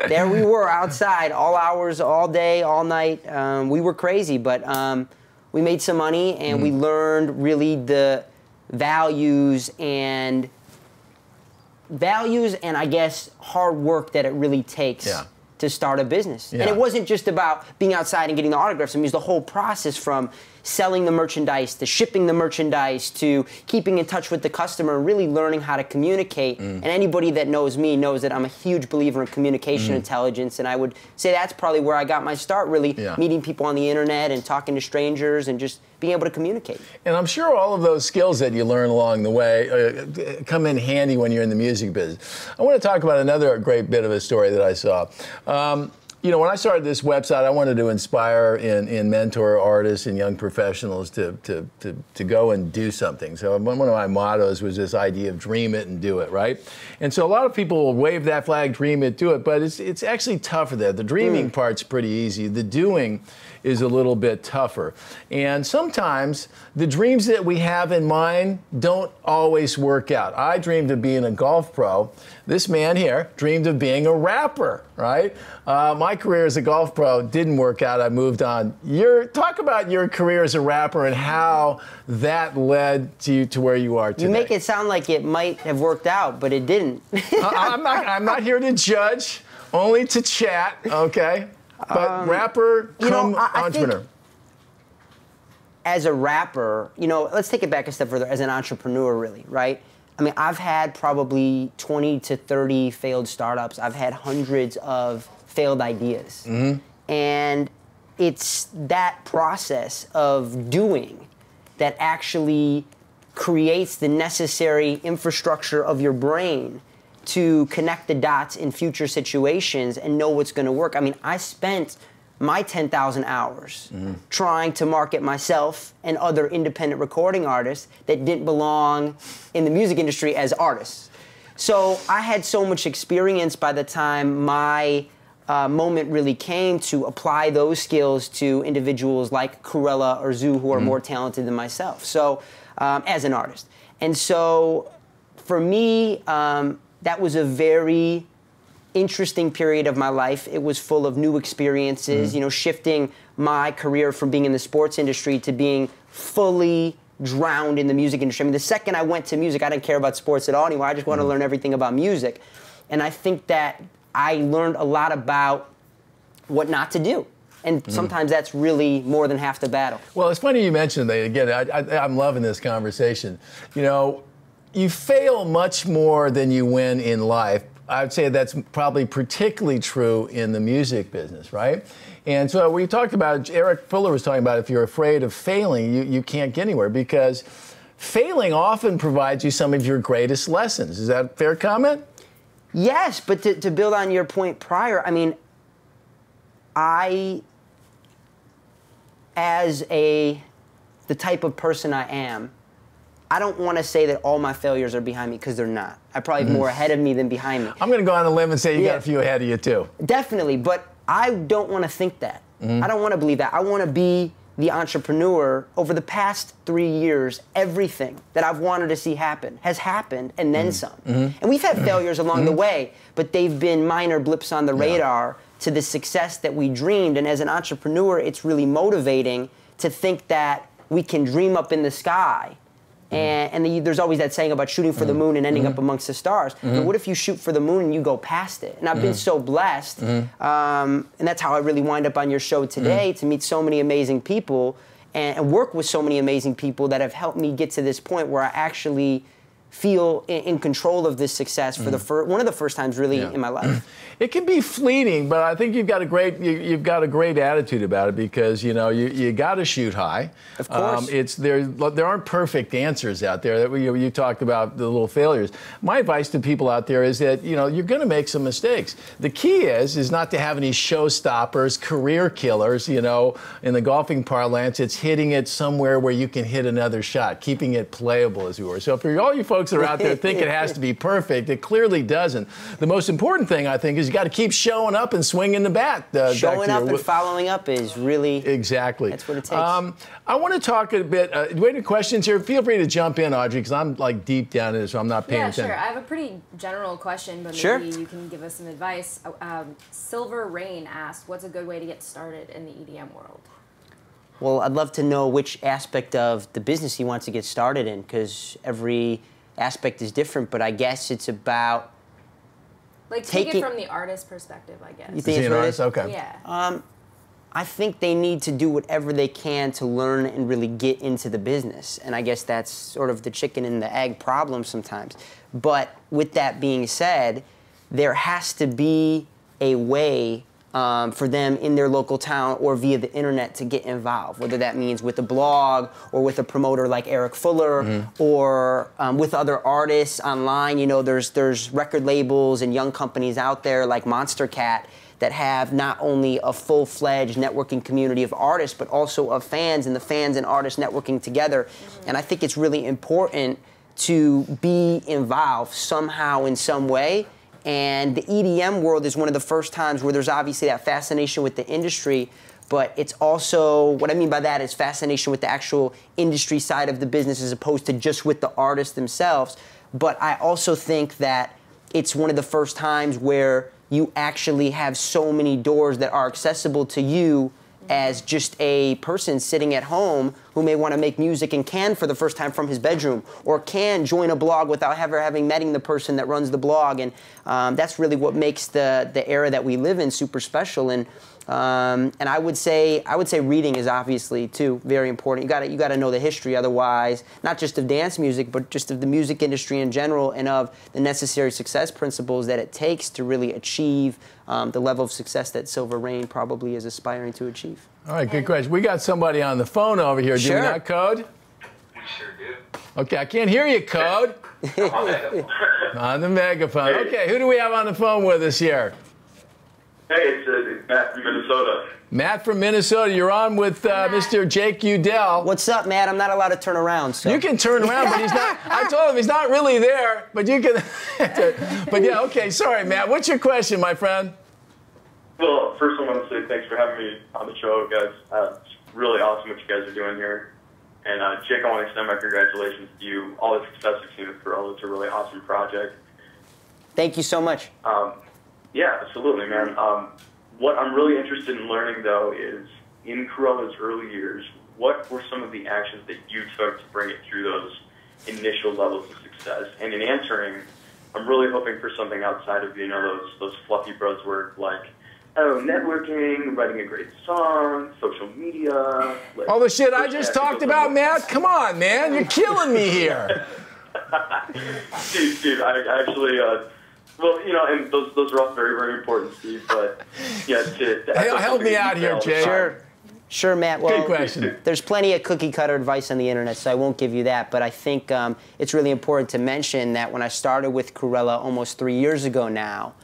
there we were outside all hours, all day, all night. Um, we were crazy, but um, we made some money and we learned really the values and values and I guess hard work that it really takes Yeah. to start a business. Yeah. And it wasn't just about being outside and getting the autographs. I mean, it was the whole process from selling the merchandise to shipping the merchandise to keeping in touch with the customer really learning how to communicate. Mm. And anybody that knows me knows that I'm a huge believer in communication Mm. intelligence. And I would say that's probably where I got my start, really Yeah. meeting people on the internet and talking to strangers and just being able to communicate. And I'm sure all of those skills that you learn along the way uh, come in handy when you're in the music business. I want to talk about another great bit of a story that I saw. Um, you know, when I started this website, I wanted to inspire and, and mentor artists and young professionals to, to, to, to go and do something. So one of my mottos was this idea of dream it and do it, right? And so a lot of people will wave that flag, dream it, do it, but it's, it's actually tougher there. The dreaming mm. part's pretty easy. The doing is a little bit tougher. And sometimes the dreams that we have in mind don't always work out. I dreamed of being a golf pro. This man here dreamed of being a rapper, right? Uh, my career as a golf pro didn't work out. I moved on. Your talk about your career as a rapper and how that led to you to where you are today. You make it sound like it might have worked out, but it didn't. I- I'm not. I'm not here to judge. Only to chat. Okay. But rapper, Um, you know, I- I entrepreneur. as a rapper, you know, let's take it back a step further. As an entrepreneur, really, right? I mean, I've had probably 20 to 30 failed startups. I've had hundreds of failed ideas. Mm-hmm. And it's that process of doing that actually creates the necessary infrastructure of your brain to connect the dots in future situations and know what's going to work. I mean, I spent my 10,000 hours trying to market myself and other independent recording artists that didn't belong in the music industry as artists. So I had so much experience by the time my uh, moment really came to apply those skills to individuals like Krewella or ZHU who are more talented than myself. So um, as an artist, and so for me, um, that was a very interesting period of my life. It was full of new experiences, mm-hmm. you know, shifting my career from being in the sports industry to being fully drowned in the music industry. I mean, the second I went to music, I didn't care about sports at all anymore. I just wanted to mm-hmm. learn everything about music. And I think that I learned a lot about what not to do. And mm-hmm. sometimes that's really more than half the battle. Well, it's funny you mentioned that again. I, I, I'm loving this conversation. You know, you fail much more than you win in life. I'd say that's probably particularly true in the music business, right? And so we talked about Eric Fuller was talking about if you're afraid of failing, you, you can't get anywhere because failing often provides you some of your greatest lessons. Is that a fair comment? Yes, but to, to build on your point prior, I mean, I, as a, the type of person I am, I don't want to say that all my failures are behind me because they're not. I probably have mm-hmm. more ahead of me than behind me. I'm going to go on a limb and say you Yeah. got a few ahead of you too. Definitely, but I don't want to think that. Mm-hmm. I don't want to believe that. I want to be the entrepreneur. Over the past three years, everything that I've wanted to see happen has happened and then mm-hmm. some. And we've had failures along the way, but they've been minor blips on the radar to the success that we dreamed. And as an entrepreneur, it's really motivating to think that we can dream up in the sky. And, and the, there's always that saying about shooting for the mm-hmm. moon and ending up mm-hmm. amongst the stars. But mm-hmm. what if you shoot for the moon and you go past it? And I've been so blessed, um, and that's how I really wind up on your show today to meet so many amazing people and, and work with so many amazing people that have helped me get to this point where I actually feel in, in control of this success for the mm. fir- one of the first times really Yeah. in my life. It can be fleeting, but I think you've got a great you, you've got a great attitude about it because you know you, you got to shoot high. Of course. Um, it's there. There aren't perfect answers out there. That we, you, you talked about the little failures. My advice to people out there is that you know you're going to make some mistakes. The key is is not to have any showstoppers, career killers. You know, in the golfing parlance, it's hitting it somewhere where you can hit another shot, keeping it playable, as you were. So for all you folks that are out there think it has to be perfect, it clearly doesn't. The most important thing I think is you got to keep showing up and swinging the bat. Uh, back Showing up and following up is really Exactly. That's what it takes. Um, I want to talk a bit. Uh, do we have any questions here? Feel free to jump in, Audrey, because I'm like deep down in it, so I'm not paying Yeah, attention. sure. I have a pretty general question, but maybe Sure. you can give us some advice. Uh, Um, Silver Rain asked, "What's a good way to get started in the EDM world?" Well, I'd love to know which aspect of the business he wants to get started in because every aspect is different. But I guess it's about Like take taking- it from the artist perspective, I guess. You Is think he it's an artist? Okay. yeah. Um, I think they need to do whatever they can to learn and really get into the business. And I guess that's sort of the chicken and the egg problem sometimes. But with that being said, there has to be a way um, for them in their local town or via the internet to get involved, whether that means with a blog or with a promoter like Eric Fuller or um, with other artists online. You know, there's there's record labels and young companies out there like Monstercat that have not only a full-fledged networking community of artists but also of fans and the fans and artists networking together. And i think it's really important to be involved somehow in some way and the edm world is one of the first times where there's obviously that fascination with the industry but it's also what i mean by that is fascination with the actual industry side of the business as opposed to just with the artists themselves. But i also think that it's one of the first times where you actually have so many doors that are accessible to you as just a person sitting at home who may want to make music and can for the first time from his bedroom or can join a blog without ever having meeting the person that runs the blog and um, that's really what makes the the era that we live in super special and um, and I would say I would say reading is obviously too very important. You got you got to know the history, otherwise, not just of dance music, but just of the music industry in general, and of the necessary success principles that it takes to really achieve um, the level of success that Silver Rain probably is aspiring to achieve. All right, good question. We got somebody on the phone over here. Do Sure. we not, Code? We sure do. Okay, I can't hear you, Code. on the megaphone. Okay, who do we have on the phone with us here? Hey, it's, uh, it's Matt from Minnesota. Matt from Minnesota. You're on with uh, Mr. Jake Udell. What's up, Matt? I'm not allowed to turn around, so You can turn around, but he's not. I told him he's not really there, but you can. but yeah, okay. Sorry, Matt. What's your question, my friend? Well, first I want to say thanks for having me on the show, guys. Uh, it's really awesome what you guys are doing here. And uh, Jake, I want to extend my congratulations to you. All the success you've seen with Krewella. It's a really awesome project. thank you so much. Um, yeah, absolutely, man. Um, what I'm really interested in learning, though, is in Krewella's early years, what were some of the actions that you took to bring it through those initial levels of success? And in answering, I'm really hoping for something outside of you know those those fluffy buzzwords like oh networking, writing a great song, social media. Like, All the shit I just talked about, Matt. Come on, man. You're killing me here. Steve, Steve, I I actually. Uh, well, you know, and those those are all very, very important, Steve. But yeah, to, to Hey, help me out here, say all the Jay. Sure. Sure, Matt. Well, Good question. There's plenty of cookie cutter advice on the internet, so I won't give you that. But I think um, it's really important to mention that when I started with Krewella almost three years ago now,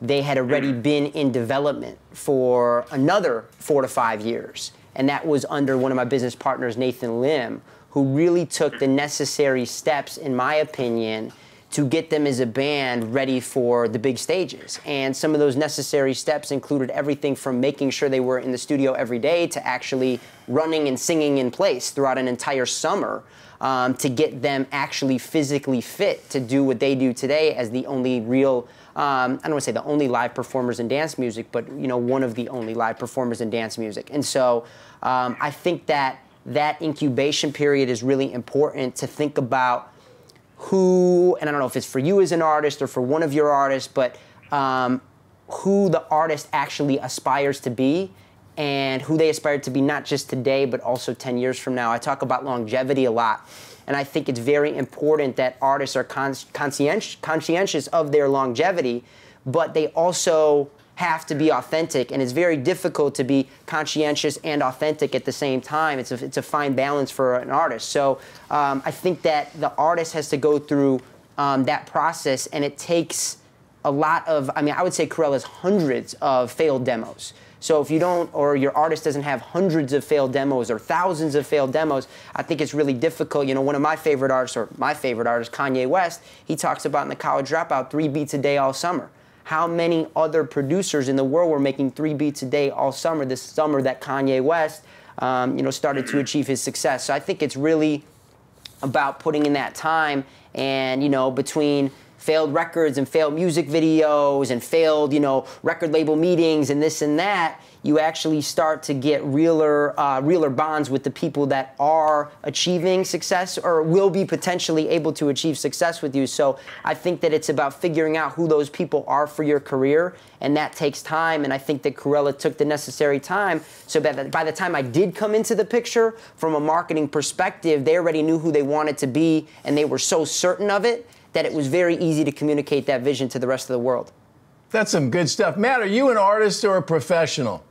they had already mm. been in development for another four to five years. And that was under one of my business partners, Nathan Lim, who really took the necessary steps, in my opinion, to get them as a band ready for the big stages. And some of those necessary steps included everything from making sure they were in the studio every day to actually running and singing in place throughout an entire summer um, to get them actually physically fit to do what they do today as the only real. Um, I don't want to say the only live performers in dance music, but you know one of the only live performers in dance music. And so um, I think that that incubation period is really important to think about who, and I don't know if it's for you as an artist or for one of your artists, but um, who the artist actually aspires to be and who they aspire to be not just today, but also 10 years from now. I talk about longevity a lot. And I think it's very important that artists are conscientious, of their longevity, but they also have to be authentic. And it's very difficult to be conscientious and authentic at the same time. It's a, it's a fine balance for an artist. So um, I think that the artist has to go through um, that process, and it takes a lot of, I mean, I would say Krewella's hundreds of failed demos. So if you don't, or your artist doesn't have hundreds of failed demos or thousands of failed demos, I think it's really difficult. You know, one of my favorite artists, or my favorite artist, Kanye West, he talks about in the college dropout three beats a day all summer. How many other producers in the world were making three beats a day all summer? This summer that Kanye West, um, you know, started to achieve his success. So I think it's really about putting in that time and you know between failed records and failed music videos and failed, you know, record label meetings and this and that, you actually start to get realer, uh, realer bonds with the people that are achieving success or will be potentially able to achieve success with you. So I think that it's about figuring out who those people are for your career, and that takes time. And I think that Krewella took the necessary time so that by the time I did come into the picture, from a marketing perspective, they already knew who they wanted to be, and they were so certain of it that it was very easy to communicate that vision to the rest of the world. That's some good stuff. Matt, are you an artist or a professional?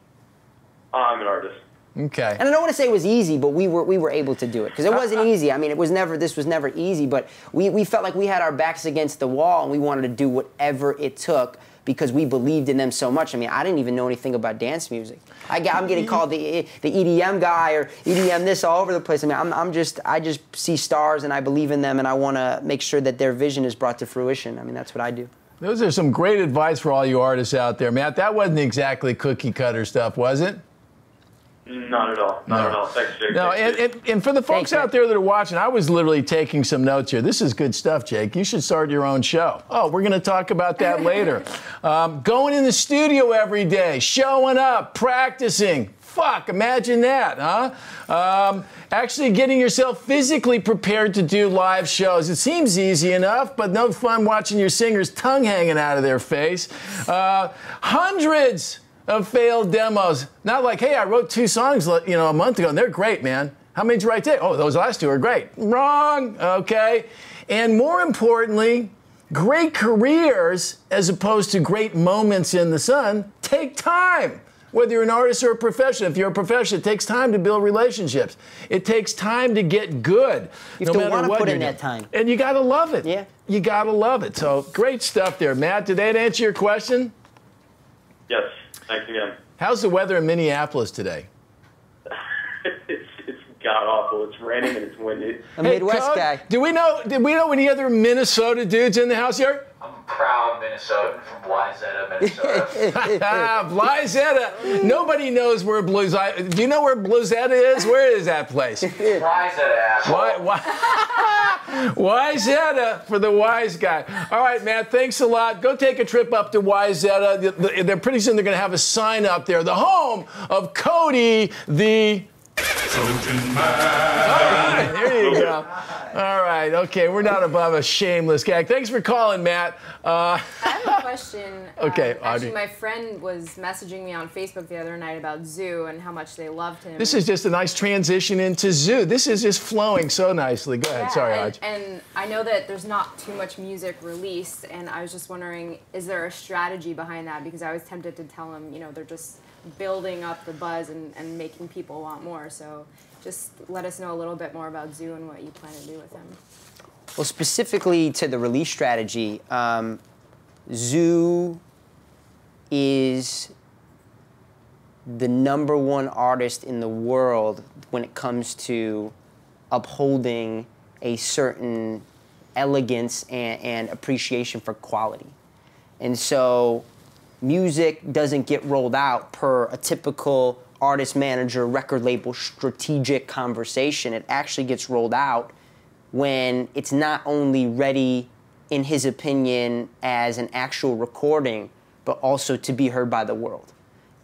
I'm an artist. Okay. And I don't want to say it was easy, but we were we were able to do it because it wasn't easy. I mean, it was never this was never easy, but we, we felt like we had our backs against the wall and we wanted to do whatever it took because we believed in them so much. I mean, I didn't even know anything about dance music. I, am getting called the the EDM guy or EDM this all over the place. I mean, I'm, I'm just I just see stars and I believe in them and I want to make sure that their vision is brought to fruition. I mean, that's what I do. Those are some great advice for all you artists out there, Matt. That wasn't exactly cookie cutter stuff, was it? Not at all. Not no. at all. Thanks, Jake. No, and, and, and, for the folks out there that are watching, I was literally taking some notes here. This is good stuff, Jake. You should start your own show. Oh, we're going to talk about that later. Um, going in the studio every day, showing up, practicing. Fuck, imagine that, huh? Um, actually getting yourself physically prepared to do live shows. It seems easy enough, but no fun watching your singer's tongue hanging out of their face. Uh, hundreds of failed demos. Not like, hey, I wrote two songs, you know, a month ago, and they're great, man. How many did you write today? Oh, those last two are great. Wrong. Okay. And more importantly, great careers, as opposed to great moments in the sun, take time. Whether you're an artist or a professional, if you're a professional, it takes time to build relationships. It takes time to get good. You no matter what put in that time. And you got to love it. Yeah. You got to love it. So great stuff there, Matt. Did that answer your question? Yes. Thanks again. How's the weather in Minneapolis today? It's it's god awful. It's raining and it's windy. A hey, Midwest Code, guy. Do we know? Did we know any other Minnesota dudes in the house here? I'm a proud Minnesotan from Wayzata, Minnesota. Blyzetta. Nobody knows where Blues. Do you know where Bluezetta is? Where is that place? Wayzata, Why? Why? Wayzata for the wise guy. All right, man. Thanks a lot. Go take a trip up to Wayzata. They're pretty soon. They're going to have a sign up there. The home of Cody the Trojan man. All right, there you go. All right, okay, we're not above a shameless gag. Thanks for calling, Matt. Uh, I have a question. okay, um, actually, my friend was messaging me on Facebook the other night about ZHU and how much they loved him. This is just a nice transition into ZHU. This is just flowing so nicely. Go ahead, yeah, sorry, and, And I know that there's not too much music released, and I was just wondering, is there a strategy behind that? Because I was tempted to tell him, you know, they're just building up the buzz and, and making people want more. So just let us know a little bit more about ZHU and what you plan to do with him. Well, specifically to the release strategy, um, ZHU is the number one artist in the world when it comes to upholding a certain elegance and, and appreciation for quality. And so music doesn't get rolled out per a typical artist manager record label strategic conversation. It actually gets rolled out when it's not only ready in his opinion as an actual recording but also to be heard by the world.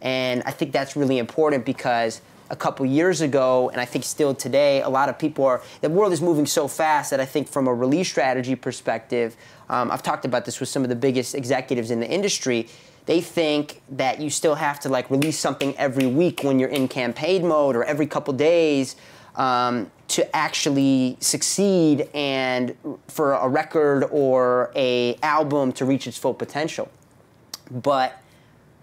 And i think that's really important because a couple years ago and i think still today a lot of people are the world is moving so fast that i think from a release strategy perspective um, i've talked about this with some of the biggest executives in the industry they think that you still have to like release something every week when you're in campaign mode or every couple days um, to actually succeed and for a record or a album to reach its full potential. But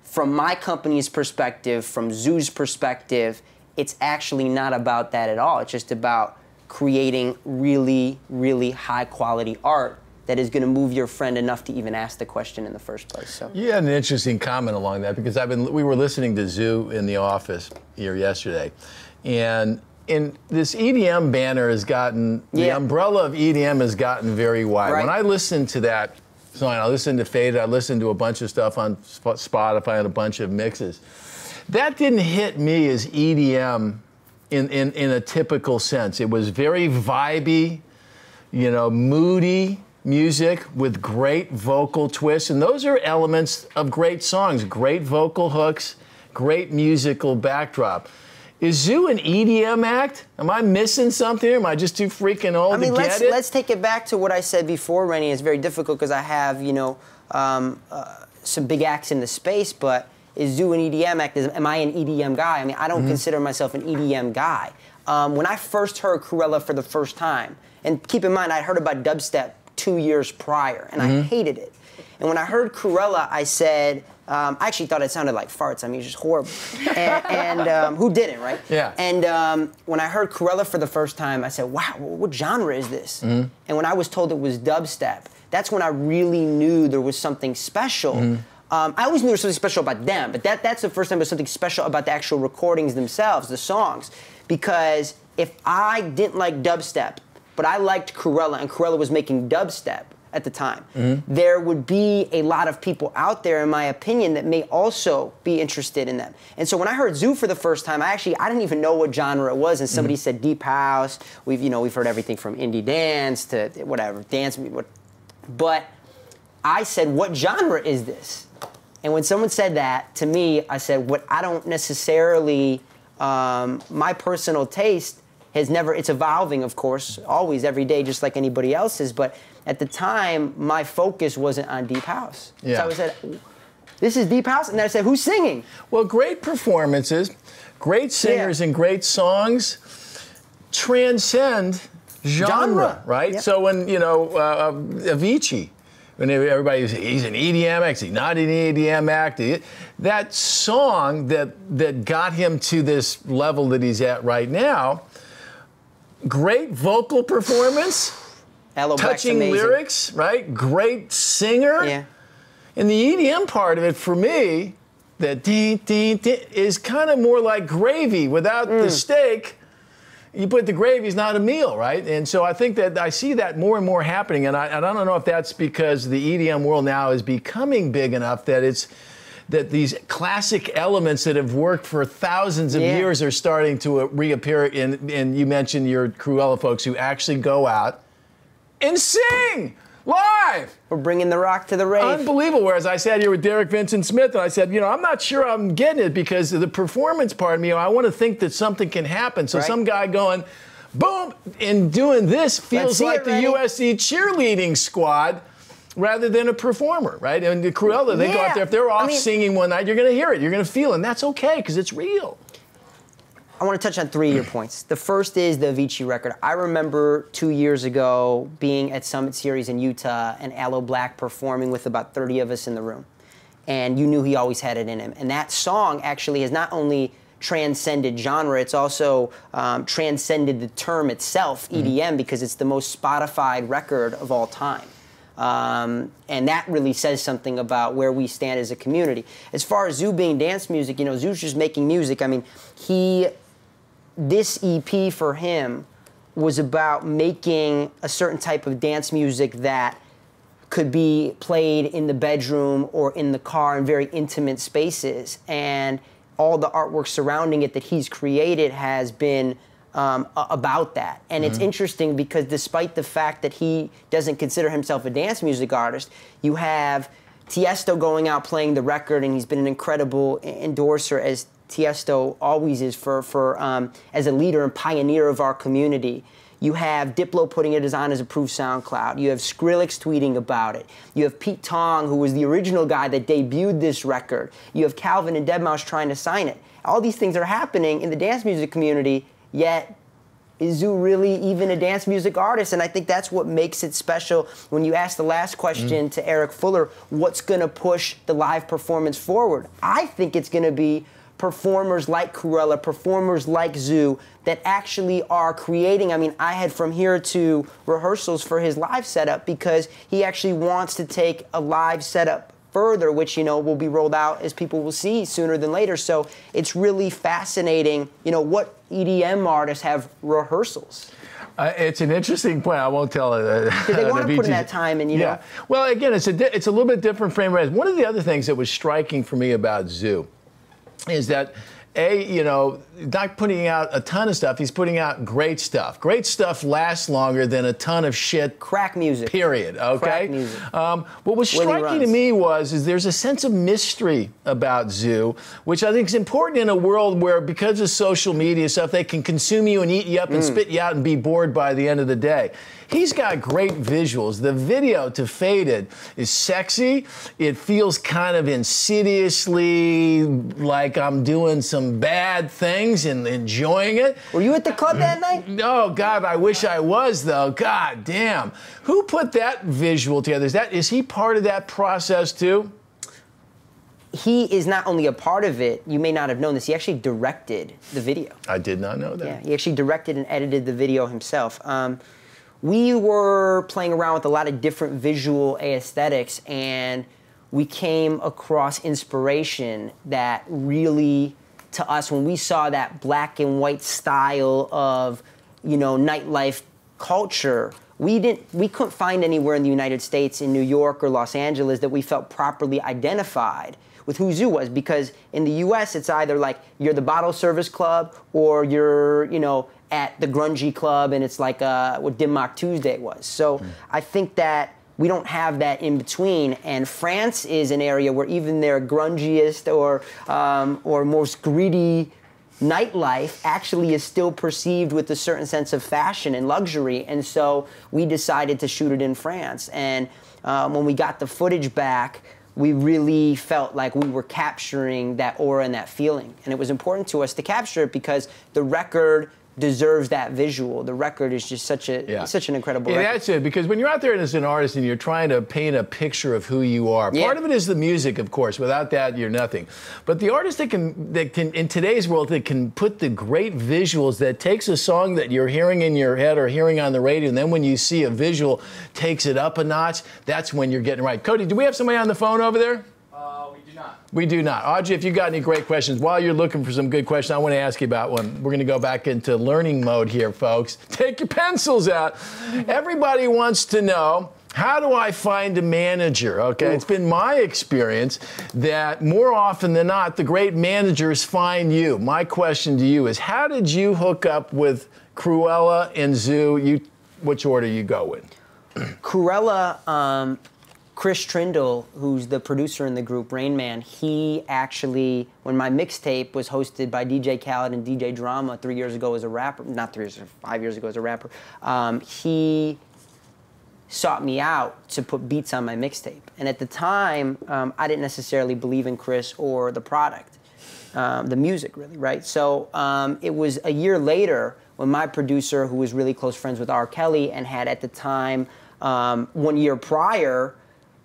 from my company's perspective, from ZHU's perspective, it's actually not about that at all. It's just about creating really, really high quality art that is going to move your friend enough to even ask the question in the first place. So you had an interesting comment along that because I've been we were listening to ZHU in the office here yesterday, and in this EDM banner has gotten yeah. the umbrella of EDM has gotten very wide. Right. When I listen to that song, I listen to Faded, I listen to a bunch of stuff on Spotify and a bunch of mixes. That didn't hit me as EDM in, in, in a typical sense. It was very vibey, you know, moody music with great vocal twists, and those are elements of great songs, great vocal hooks, great musical backdrop. Is ZHU an EDM act? Am I missing something? Am I just too freaking old I mean, to let's get it? let's take it back to what I said before, Rennie. It's very difficult because I have you know um, uh, some big acts in the space, but is ZHU an EDM act? Is, am I an EDM guy? I mean, I don't Mm-hmm. consider myself an EDM guy. Um, when I first heard Krewella for the first time, and keep in mind, I heard about dubstep two years prior, and Mm-hmm. I hated it. And when I heard Krewella, I said, um, I actually thought it sounded like farts. I mean, it's just horrible. and and um, who didn't, right? Yeah. And um, when I heard Krewella for the first time, I said, wow, what genre is this? Mm-hmm. And when I was told it was dubstep, that's when I really knew there was something special. Mm-hmm. Um, I always knew there was something special about them, but that, that's the first time there was something special about the actual recordings themselves, the songs. Because if I didn't like dubstep, but I liked Krewella, and Krewella was making dubstep at the time, there would be a lot of people out there, in my opinion, that may also be interested in them. And so when I heard ZHU for the first time, I actually I didn't even know what genre it was, and somebody said deep house. We've you know we've heard everything from indie dance to whatever dance, but I said, what genre is this? And when someone said that to me, I said, what I don't necessarily, um, my personal taste has never, it's evolving, of course, always, every day, just like anybody else's. But at the time, my focus wasn't on Deep House. Yeah. So I said, this is Deep House? And then I said, who's singing? Well, great performances, great singers, Yeah. and great songs transcend genre, Genre, right? yep. So when you know uh, Avicii, when everybody's he's an EDM act, he's not an EDM act. That song that that got him to this level that he's at right now. Great vocal performance, Aloe touching lyrics, right? Great singer. Yeah. And the EDM part of it for me, that ding, ding, ding, is kind of more like gravy without Mm. the steak. You put the gravy is not a meal, right? And so I think that I see that more and more happening. And I, and I don't know if that's because the EDM world now is becoming big enough that it's that these classic elements that have worked for thousands of Yeah. years are starting to uh, reappear. In, and you mentioned your Krewella folks who actually go out and sing live. We're bringing the rock to the rave. Unbelievable. Whereas I sat here with Derek Vincent Smith and I said, you know, I'm not sure I'm getting it because of the performance part of me. I want to think that something can happen. So Right. some guy going, boom, and doing this feels like it, the. USC cheerleading squad rather than a performer, right? And the Krewella, they go out there. If they're off I mean- singing one night, you're going to hear it. You're going to feel it. And that's okay because it's real. I want to touch on three of your points. The first is the Avicii record. I remember two years ago being at Summit Series in Utah and Aloe Blacc performing with about 30 of us in the room. And you knew he always had it in him. And that song actually has not only transcended genre, it's also um, transcended the term itself, EDM, because it's the most Spotified record of all time. Um, and that really says something about where we stand as a community. As far as ZHU being dance music, you know, ZHU's just making music. I mean, he this EP for him was about making a certain type of dance music that could be played in the bedroom or in the car in very intimate spaces. And all the artwork surrounding it that he's created has been um, about that. And it's interesting because despite the fact that he doesn't consider himself a dance music artist, you have Tiesto going out playing the record, and he's been an incredible endorser as Tiesto always is for, for um, as a leader and pioneer of our community. You have Diplo putting it as on his approved SoundCloud. You have Skrillex tweeting about it. You have Pete Tong, who was the original guy that debuted this record. You have Calvin and Deadmau5 trying to sign it. All these things are happening in the dance music community, yet is ZHU really even a dance music artist? And I think that's what makes it special. When you ask the last question to Eric Fuller, what's going to push the live performance forward? I think it's going to be performers like Krewella, performers like ZHU that actually are creating. I mean, I had from here to rehearsals for his live setup because he actually wants to take a live setup further, which you know will be rolled out as people will see sooner than later. So it's really fascinating. You know what EDM artists have rehearsals. Uh, it's an interesting point. I won't tell it. Uh, they wanna put in that time and, you yeah. know. Well, again, it's a di- it's a little bit different frame. One of the other things that was striking for me about ZHU is that a you know not putting out a ton of stuff he's putting out great stuff. Great stuff lasts longer than a ton of shit crack music. period okay? crack music. Um, what was striking to me was is there's a sense of mystery about ZHU which i think is important in a world where because of social media stuff they can consume you and eat you up and mm. spit you out and be bored by the end of the day He's got great visuals. The video to Faded is sexy. It feels kind of insidiously like I'm doing some bad things and enjoying it. Were you at the club that night? Oh God, I wish I was though. God damn. Who put that visual together? Is that is he part of that process too? he is not only a part of it, you may not have known this, he actually directed the video. I did not know that. Yeah, he actually directed and edited the video himself. Um, we were playing around with a lot of different visual aesthetics and we came across inspiration that really to us when we saw that black and white style of you know nightlife culture we didn't we couldn't find anywhere in the united states in new york or los angeles that we felt properly identified with who ZHU was because in the us it's either like you're the bottle service club or you're you know at the grungy club, and it's like uh, what Dim Tuesday was. So mm. I think that we don't have that in between. And France is an area where even their grungiest or um, or most greedy nightlife actually is still perceived with a certain sense of fashion and luxury. And so we decided to shoot it in France. And um, when we got the footage back, we really felt like we were capturing that aura and that feeling. And it was important to us to capture it because the record deserves that visual. The record is just such a yeah. such an incredible. Yeah, record. that's it. Because when you're out there as an artist and you're trying to paint a picture of who you are, yeah. part of it is the music, of course. Without that, you're nothing. But the artist that can that can in today's world that can put the great visuals that takes a song that you're hearing in your head or hearing on the radio, and then when you see a visual takes it up a notch. That's when you're getting right. Cody, do we have somebody on the phone over there? We do not. Audrey, if you've got any great questions, while you're looking for some good questions, I want to ask you about one. We're going to go back into learning mode here, folks. Take your pencils out. Everybody wants to know. How do I find a manager? Okay, it's been my experience that more often than not, the great managers find you. My question to you is how did you hook up with Krewella and ZHU? You, which order you go in? Krewella, um, Kris Trindl, who's the producer in the group Rain Man, he actually, when my mixtape was hosted by DJ Khaled and DJ Drama three years ago as a rapper, not three years, five years ago as a rapper, um, he sought me out to put beats on my mixtape. And at the time, um, I didn't necessarily believe in Chris or the product, um, the music really, right? So um, it was a year later when my producer, who was really close friends with R. Kelly and had at the time, um, one year prior,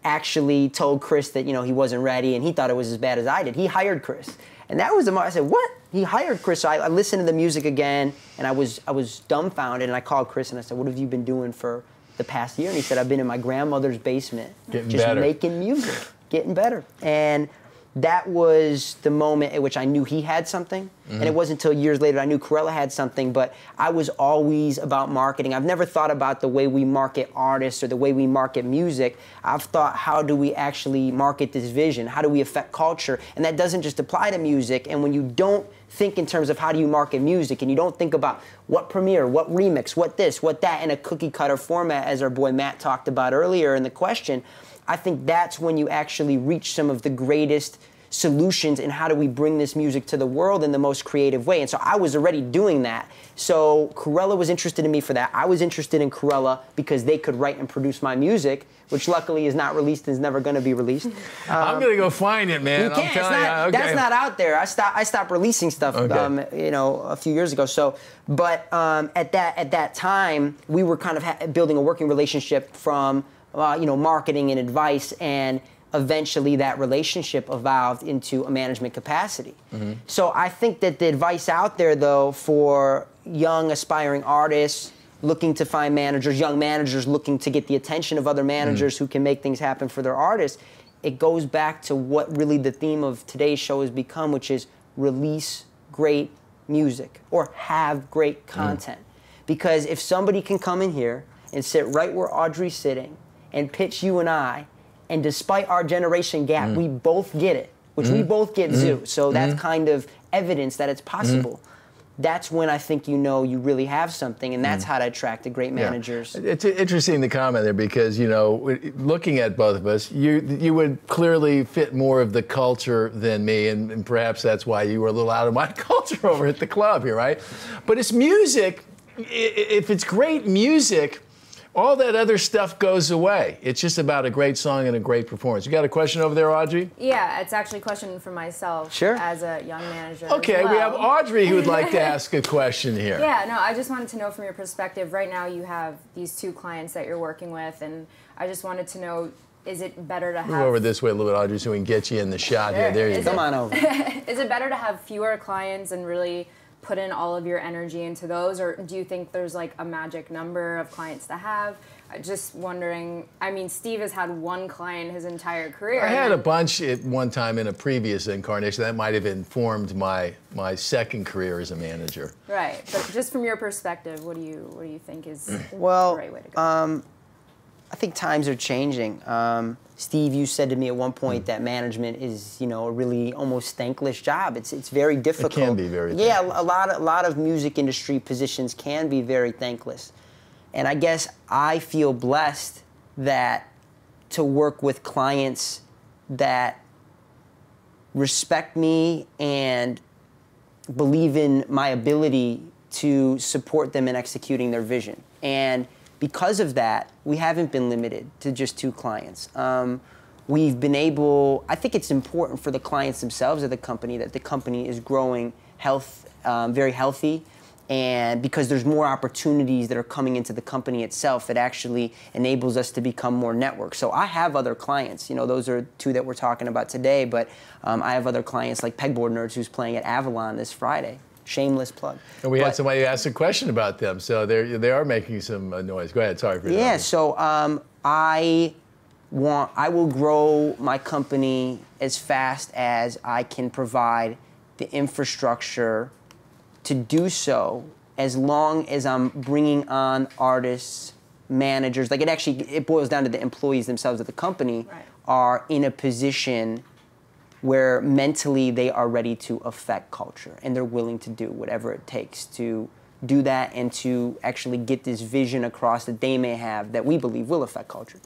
actually told Chris that you know he wasn't ready and he thought it was as bad as I did. He hired Chris, and that was the moment I said, "What?" He hired Chris. So I, I, listened to the music again, and I was I was dumbfounded. And I called Chris and I said, "What have you been doing for the past year?" And he said, "I've been in my grandmother's basement, getting just better. making music, getting better." And that was the moment at which I knew he had something. Mm-hmm. And it mm-hmm. wasn't until years later I knew Krewella had something, but I was always about marketing. I've never thought about the way we market artists or the way we market music. I've thought, how do we actually market this vision? How do we affect culture? And that doesn't just apply to music. And when you don't think in terms of how do you market music and you don't think about what premiere, what remix, what this, what that in a cookie cutter format, as our boy Matt talked about earlier in the question, I think that's when you actually reach some of the greatest solutions and how do we bring this music to the world in the most creative way. And so I was already doing that. So Krewella was interested in me for that. I was interested in Krewella because they could write and produce my music, which luckily is not released and is never going to be released. Um, I'm going to go find it, man. You can't. Not, you, okay. That's not out there. I stopped. I stopped releasing stuff, okay. um, you know, a few years ago. So, but um, at that at that time, we were kind of ha- building a working relationship from uh, you know, marketing and advice, and eventually that relationship evolved into a management capacity. Mm-hmm. So I think that the advice out there, though, for young aspiring artists looking to find managers, young managers looking to get the attention of other managers mm. who can make things happen for their artists, it goes back to what really the theme of today's show has become, which is release great music or have great mm. content. Mm. Because if somebody can come in here and sit right where Audrey's sitting and pitch you and I, and despite our generation gap, mm. we both get it, which mm. we both get mm. ZHU. So that's mm. kind of evidence that it's possible. Mm-hmm that's when I think you know you really have something, and that's mm. how to attract the great managers. Yeah. It's interesting the comment there because you know, looking at both of us, you you would clearly fit more of the culture than me, and, and perhaps that's why you were a little out of my culture over at the club here, right? But it's music. If it's great music all that other stuff goes away. It's just about a great song and a great performance. You got a question over there, Audrey? Yeah, it's actually a question for myself. Sure. As a young manager. Okay, well. we have Audrey who would like to ask a question here. Yeah, no, I just wanted to know from your perspective. Right now, you have these two clients that you're working with, and I just wanted to know is it better to have. Move over this way a little bit, Audrey, so we can get you in the shot sure. here. There you is go. Come on over. is it better to have fewer clients and really put in all of your energy into those, or do you think there's like a magic number of clients to have? Just wondering. I mean, Steve has had one client his entire career. I had a bunch at one time in a previous incarnation. That might have informed my my second career as a manager. Right, but just from your perspective, what do you what do you think is well, the right way to go? Um, I think times are changing. Um, Steve, you said to me at one point hmm. that management is, you know, a really almost thankless job. It's it's very difficult. It can be very. Yeah, thankless. a lot of, a lot of music industry positions can be very thankless. And I guess I feel blessed that to work with clients that respect me and believe in my ability to support them in executing their vision. And because of that, we haven't been limited to just two clients. Um, we've been able, I think it's important for the clients themselves of the company that the company is growing health, um, very healthy, and because there's more opportunities that are coming into the company itself it actually enables us to become more networked so i have other clients you know those are two that we're talking about today but um, i have other clients like pegboard nerds who's playing at avalon this friday shameless plug and we but, had somebody ask a question about them so they they are making some uh, noise go ahead sorry for that. yeah so um, i want i will grow my company as fast as i can provide the infrastructure to do so as long as I'm bringing on artists, managers. Like it actually it boils down to the employees themselves of the company right. are in a position where mentally they are ready to affect culture and they're willing to do whatever it takes to do that and to actually get this vision across that they may have that we believe will affect culture.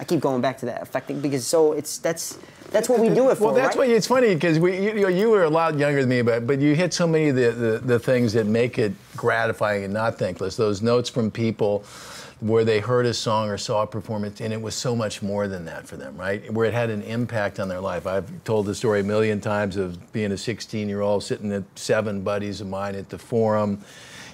I keep going back to that affecting because so it's that's that's what we do it for. Well, that's right? why it's funny because we you, know, you were a lot younger than me, but but you hit so many of the, the, the things that make it gratifying and not thankless. Those notes from people where they heard a song or saw a performance and it was so much more than that for them, right? Where it had an impact on their life. I've told the story a million times of being a 16 year old sitting with seven buddies of mine at the Forum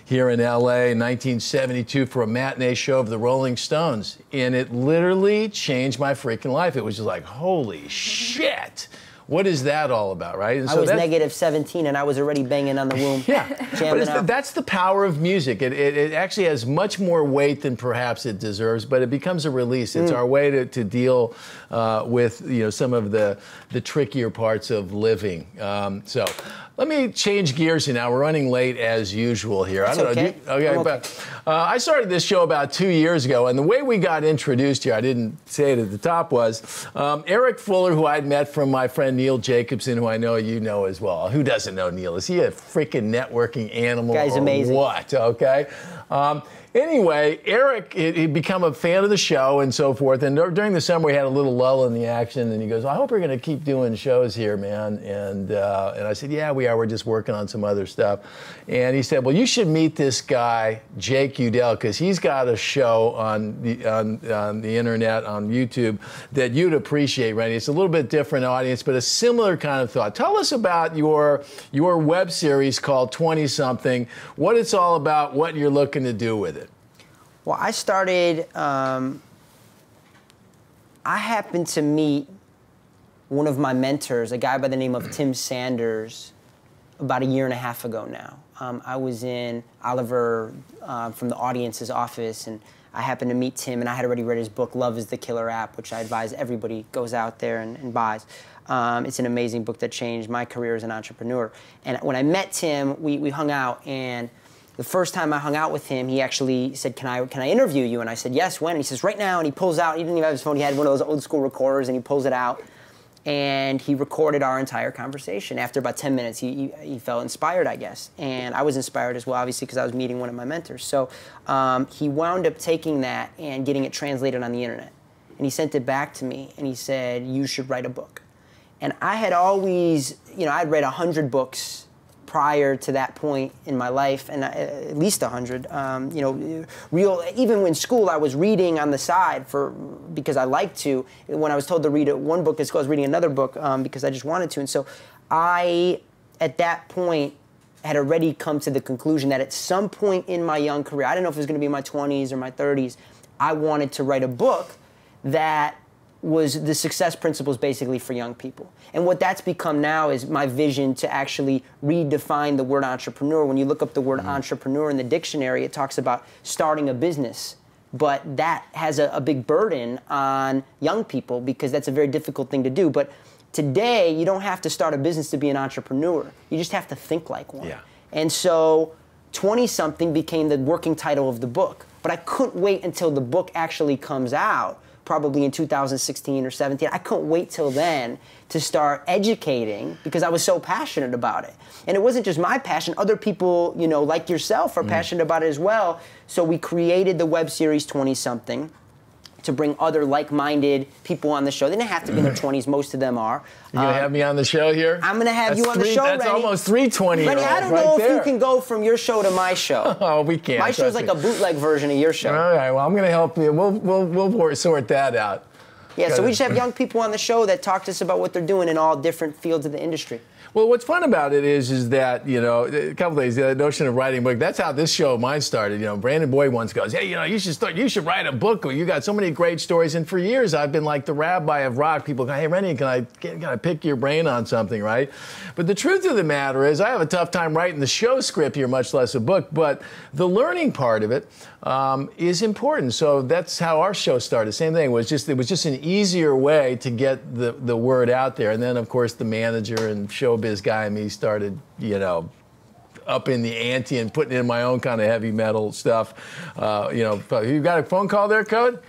here in LA in 1972 for a matinee show of the Rolling Stones. And it literally changed my freaking life. It was just like, holy shit. What is that all about, right? And I was negative 17 and I was already banging on the womb. yeah, but that's the power of music. It, it, it, actually has much more weight than perhaps it deserves, but it becomes a release. It's mm. our way to, to deal uh, with you know some of the the trickier parts of living. Um, so. Let me change gears here now. We're running late as usual here. That's I don't okay. know. You, okay, okay, but uh, I started this show about two years ago, and the way we got introduced here, I didn't say it at the top, was um, Eric Fuller, who I'd met from my friend Neil Jacobson, who I know you know as well. Who doesn't know Neil? Is he a freaking networking animal? Guy's amazing. What? Okay. Um, Anyway, Eric he'd become a fan of the show and so forth. And during the summer, we had a little lull in the action. And he goes, "I hope we're going to keep doing shows here, man." And uh, and I said, "Yeah, we are. We're just working on some other stuff." And he said, "Well, you should meet this guy, Jake Udell, because he's got a show on the on, on the internet on YouTube that you'd appreciate, Randy. It's a little bit different audience, but a similar kind of thought. Tell us about your your web series called Twenty Something. What it's all about. What you're looking to do with it." Well, I started, um, I happened to meet one of my mentors, a guy by the name of Tim Sanders, about a year and a half ago now. Um, I was in Oliver uh, from the audience's office, and I happened to meet Tim, and I had already read his book, Love is the Killer App, which I advise everybody goes out there and, and buys. Um, it's an amazing book that changed my career as an entrepreneur. And when I met Tim, we, we hung out, and the first time I hung out with him, he actually said, "Can I can I interview you?" And I said, "Yes." When? And he says, "Right now." And he pulls out. He didn't even have his phone. He had one of those old school recorders, and he pulls it out. and he recorded our entire conversation. After about 10 minutes, he, he, he felt inspired, I guess. And I was inspired as well, obviously, because I was meeting one of my mentors. So um, he wound up taking that and getting it translated on the internet. And he sent it back to me, and he said, You should write a book. And I had always, you know, I'd read a 100 books prior to that point in my life, and at least a hundred. Um, you know, real. Even when school, I was reading on the side for because I liked to. When I was told to read one book school, I was reading another book um, because I just wanted to. And so, I at that point had already come to the conclusion that at some point in my young career, I don't know if it was going to be my 20s or my 30s, I wanted to write a book that was the success principles basically for young people. And what that's become now is my vision to actually redefine the word entrepreneur. When you look up the word mm-hmm. entrepreneur in the dictionary, it talks about starting a business. But that has a, a big burden on young people because that's a very difficult thing to do. But today, you don't have to start a business to be an entrepreneur. You just have to think like one. Yeah. And so 20 something became the working title of the book. But I couldn't wait until the book actually comes out probably in 2016 or 17. I couldn't wait till then to start educating because I was so passionate about it. And it wasn't just my passion, other people, you know, like yourself are mm. passionate about it as well. So we created the web series 20 something to bring other like-minded people on the show. They didn't have to be in their 20s. Most of them are. You're gonna um, have me on the show here? I'm gonna have that's you on three, the show. That's Rennie. almost 320. Rennie, I don't right know there. if you can go from your show to my show. oh, we can't. My show's like a bootleg version of your show. All right. Well, I'm gonna help you. We'll we'll we'll sort that out. Yeah. So we just have young people on the show that talk to us about what they're doing in all different fields of the industry. Well, what's fun about it is, is that you know, a couple things. The notion of writing a book. That's how this show of mine started. You know, Brandon Boyd once goes, "Hey, you know, you should start. You should write a book. You got so many great stories." And for years, I've been like the rabbi of rock. People go, "Hey, Rennie, can I can, I pick your brain on something?" Right? But the truth of the matter is, I have a tough time writing the show script here, much less a book. But the learning part of it um, is important. So that's how our show started. Same thing. It was just it was just an easier way to get the the word out there. And then, of course, the manager and showbiz guy and me started, you know, up in the ante and putting in my own kind of heavy metal stuff. Uh, you know, you got a phone call there, Code?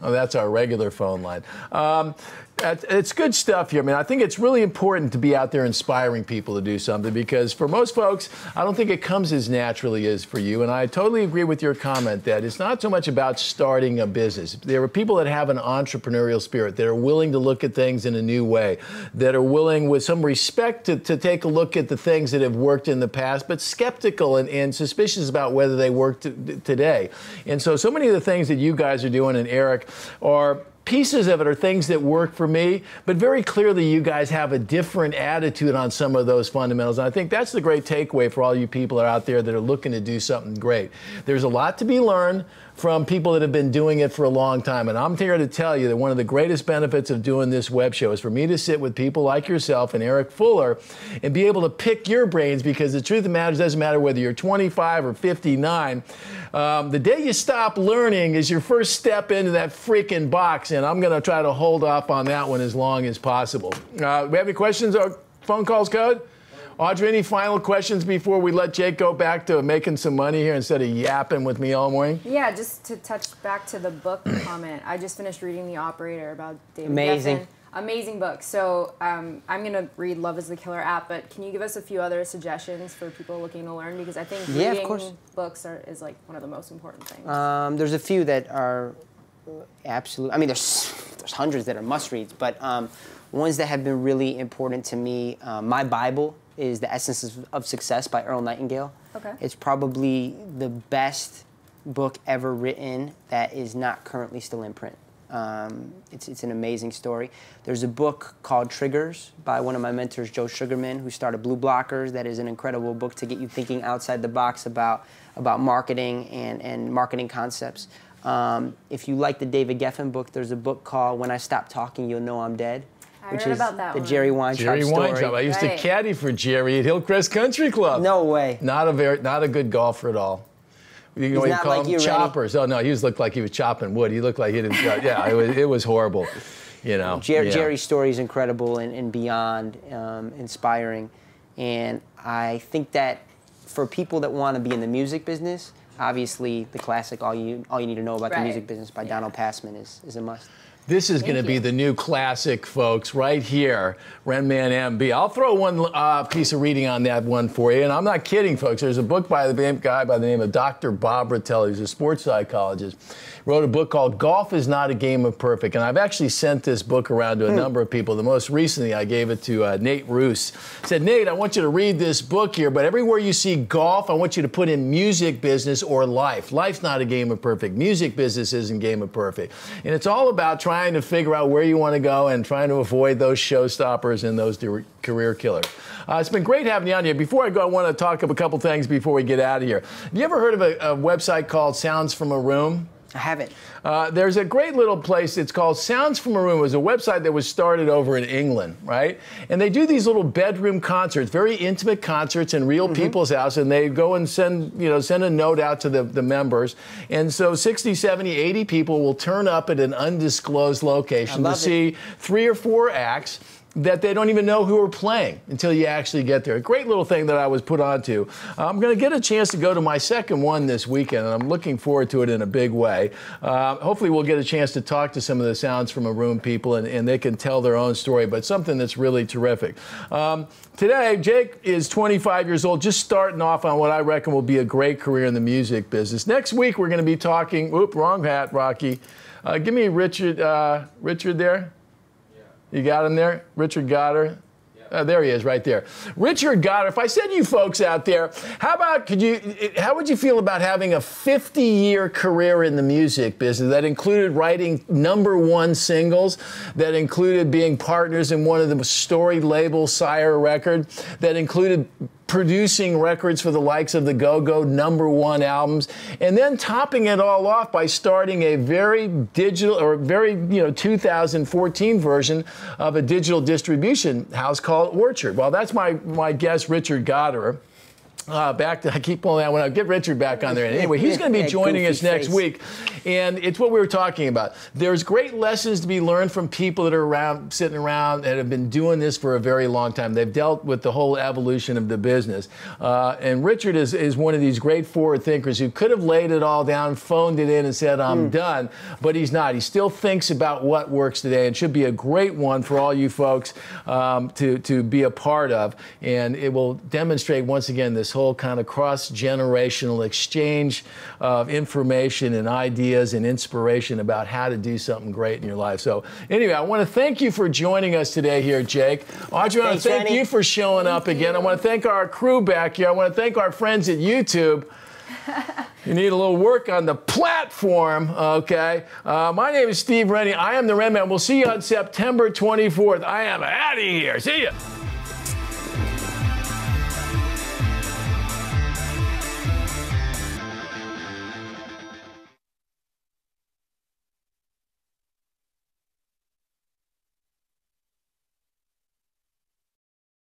Oh, that's our regular phone line. Um, it's good stuff here, I man. I think it's really important to be out there inspiring people to do something because for most folks, I don't think it comes as naturally as for you. And I totally agree with your comment that it's not so much about starting a business. There are people that have an entrepreneurial spirit that are willing to look at things in a new way, that are willing with some respect to, to take a look at the things that have worked in the past, but skeptical and, and suspicious about whether they work today. And so, so many of the things that you guys are doing and Eric are pieces of it are things that work for me, but very clearly you guys have a different attitude on some of those fundamentals. And I think that's the great takeaway for all you people out there that are looking to do something great. There's a lot to be learned from people that have been doing it for a long time. And I'm here to tell you that one of the greatest benefits of doing this web show is for me to sit with people like yourself and Eric Fuller and be able to pick your brains because the truth of the matter is, doesn't matter whether you're 25 or 59. Um, the day you stop learning is your first step into that freaking box. And I'm going to try to hold off on that one as long as possible. Uh, we have any questions or phone calls, Code? Audrey, any final questions before we let Jake go back to making some money here instead of yapping with me all morning? Yeah, just to touch back to the book comment. I just finished reading The Operator about David Amazing. Geffen. Amazing book. So um, I'm going to read Love is the Killer app, but can you give us a few other suggestions for people looking to learn? Because I think yeah, reading books are, is like one of the most important things. Um, there's a few that are absolute. I mean, there's, there's hundreds that are must reads, but um, ones that have been really important to me, uh, my Bible is The Essence of Success by Earl Nightingale. Okay. It's probably the best book ever written that is not currently still in print. Um, it's, it's an amazing story. There's a book called Triggers by one of my mentors, Joe Sugarman, who started BluBlockers. That is an incredible book to get you thinking outside the box about, about marketing and, and marketing concepts. Um, if you like the David Geffen book, there's a book called When I Stop Talking, You'll Know I'm Dead. I which is the one. Jerry Weintraub Jerry story. Weintraub. I used right. to caddy for Jerry at Hillcrest Country Club. No way. Not a very, not a good golfer at all. You know, He's not call like him you, choppers. Oh no, he was looked like he was chopping wood. He looked like he didn't. yeah, it was, it was horrible. You know. Jer- yeah. Jerry's story is incredible and, and beyond um, inspiring, and I think that for people that want to be in the music business, obviously the classic "All You All You Need to Know About right. the Music Business" by yeah. Donald Passman is, is a must. This is going to be the new classic, folks, right here, Renman MB. I'll throw one uh, piece of reading on that one for you, and I'm not kidding, folks. There's a book by the guy by the name of Dr. Bob Rotella. He's a sports psychologist. Wrote a book called "Golf Is Not a Game of Perfect," and I've actually sent this book around to a mm. number of people. The most recently, I gave it to uh, Nate Ruess. said, Nate, I want you to read this book here, but everywhere you see golf, I want you to put in music business or life. Life's not a game of perfect. Music business isn't game of perfect, and it's all about trying to figure out where you want to go and trying to avoid those showstoppers and those career killers. Uh, it's been great having you on here. Before I go, I want to talk of a couple things before we get out of here. Have you ever heard of a, a website called Songs from a Room? I haven't. Uh, there's a great little place. It's called Songs from a Room. It was a website that was started over in England, right? And they do these little bedroom concerts, very intimate concerts in real mm-hmm. people's house, and they go and send, you know, send a note out to the, the members. And so 60, 70, 80 people will turn up at an undisclosed location to see three or four acts that they don't even know who are playing until you actually get there. A great little thing that I was put onto. I'm going to get a chance to go to my second one this weekend, and I'm looking forward to it in a big way. Uh, hopefully, we'll get a chance to talk to some of the songs from a room people, and, and they can tell their own story, but something that's really terrific. Um, today, Jake is 25 years old, just starting off on what I reckon will be a great career in the music business. Next week, we're going to be talking. Oop, wrong hat, Rocky. Uh, give me Richard. Uh, Richard there. You got him there? Richard Gottehrer? Uh, there he is, right there. Richard Gottehrer. If I said you folks out there, how about could you? How would you feel about having a 50-year career in the music business that included writing number one singles, that included being partners in one of the story labels, Sire Record, that included producing records for the likes of the Go Go number one albums, and then topping it all off by starting a very digital or very you know 2014 version of a digital distribution house called Orchard. Well, that's my my guest, Richard Gottehrer. Uh, back to I keep pulling that one out. Get Richard back on there. Anyway, he's going to be joining us next face. week, and it's what we were talking about. There's great lessons to be learned from people that are around, sitting around, that have been doing this for a very long time. They've dealt with the whole evolution of the business, uh, and Richard is is one of these great forward thinkers who could have laid it all down, phoned it in, and said I'm mm. done, but he's not. He still thinks about what works today, and should be a great one for all you folks um, to to be a part of, and it will demonstrate once again this whole kind of cross generational exchange of information and ideas and inspiration about how to do something great in your life. So, anyway, I want to thank you for joining us today here, Jake. Audrey, I want to thank you for showing thank up you. again. I want to thank our crew back here. I want to thank our friends at YouTube. you need a little work on the platform, okay? Uh, my name is Steve Rennie. I am the Ren Man. We'll see you on September 24th. I am out of here. See ya.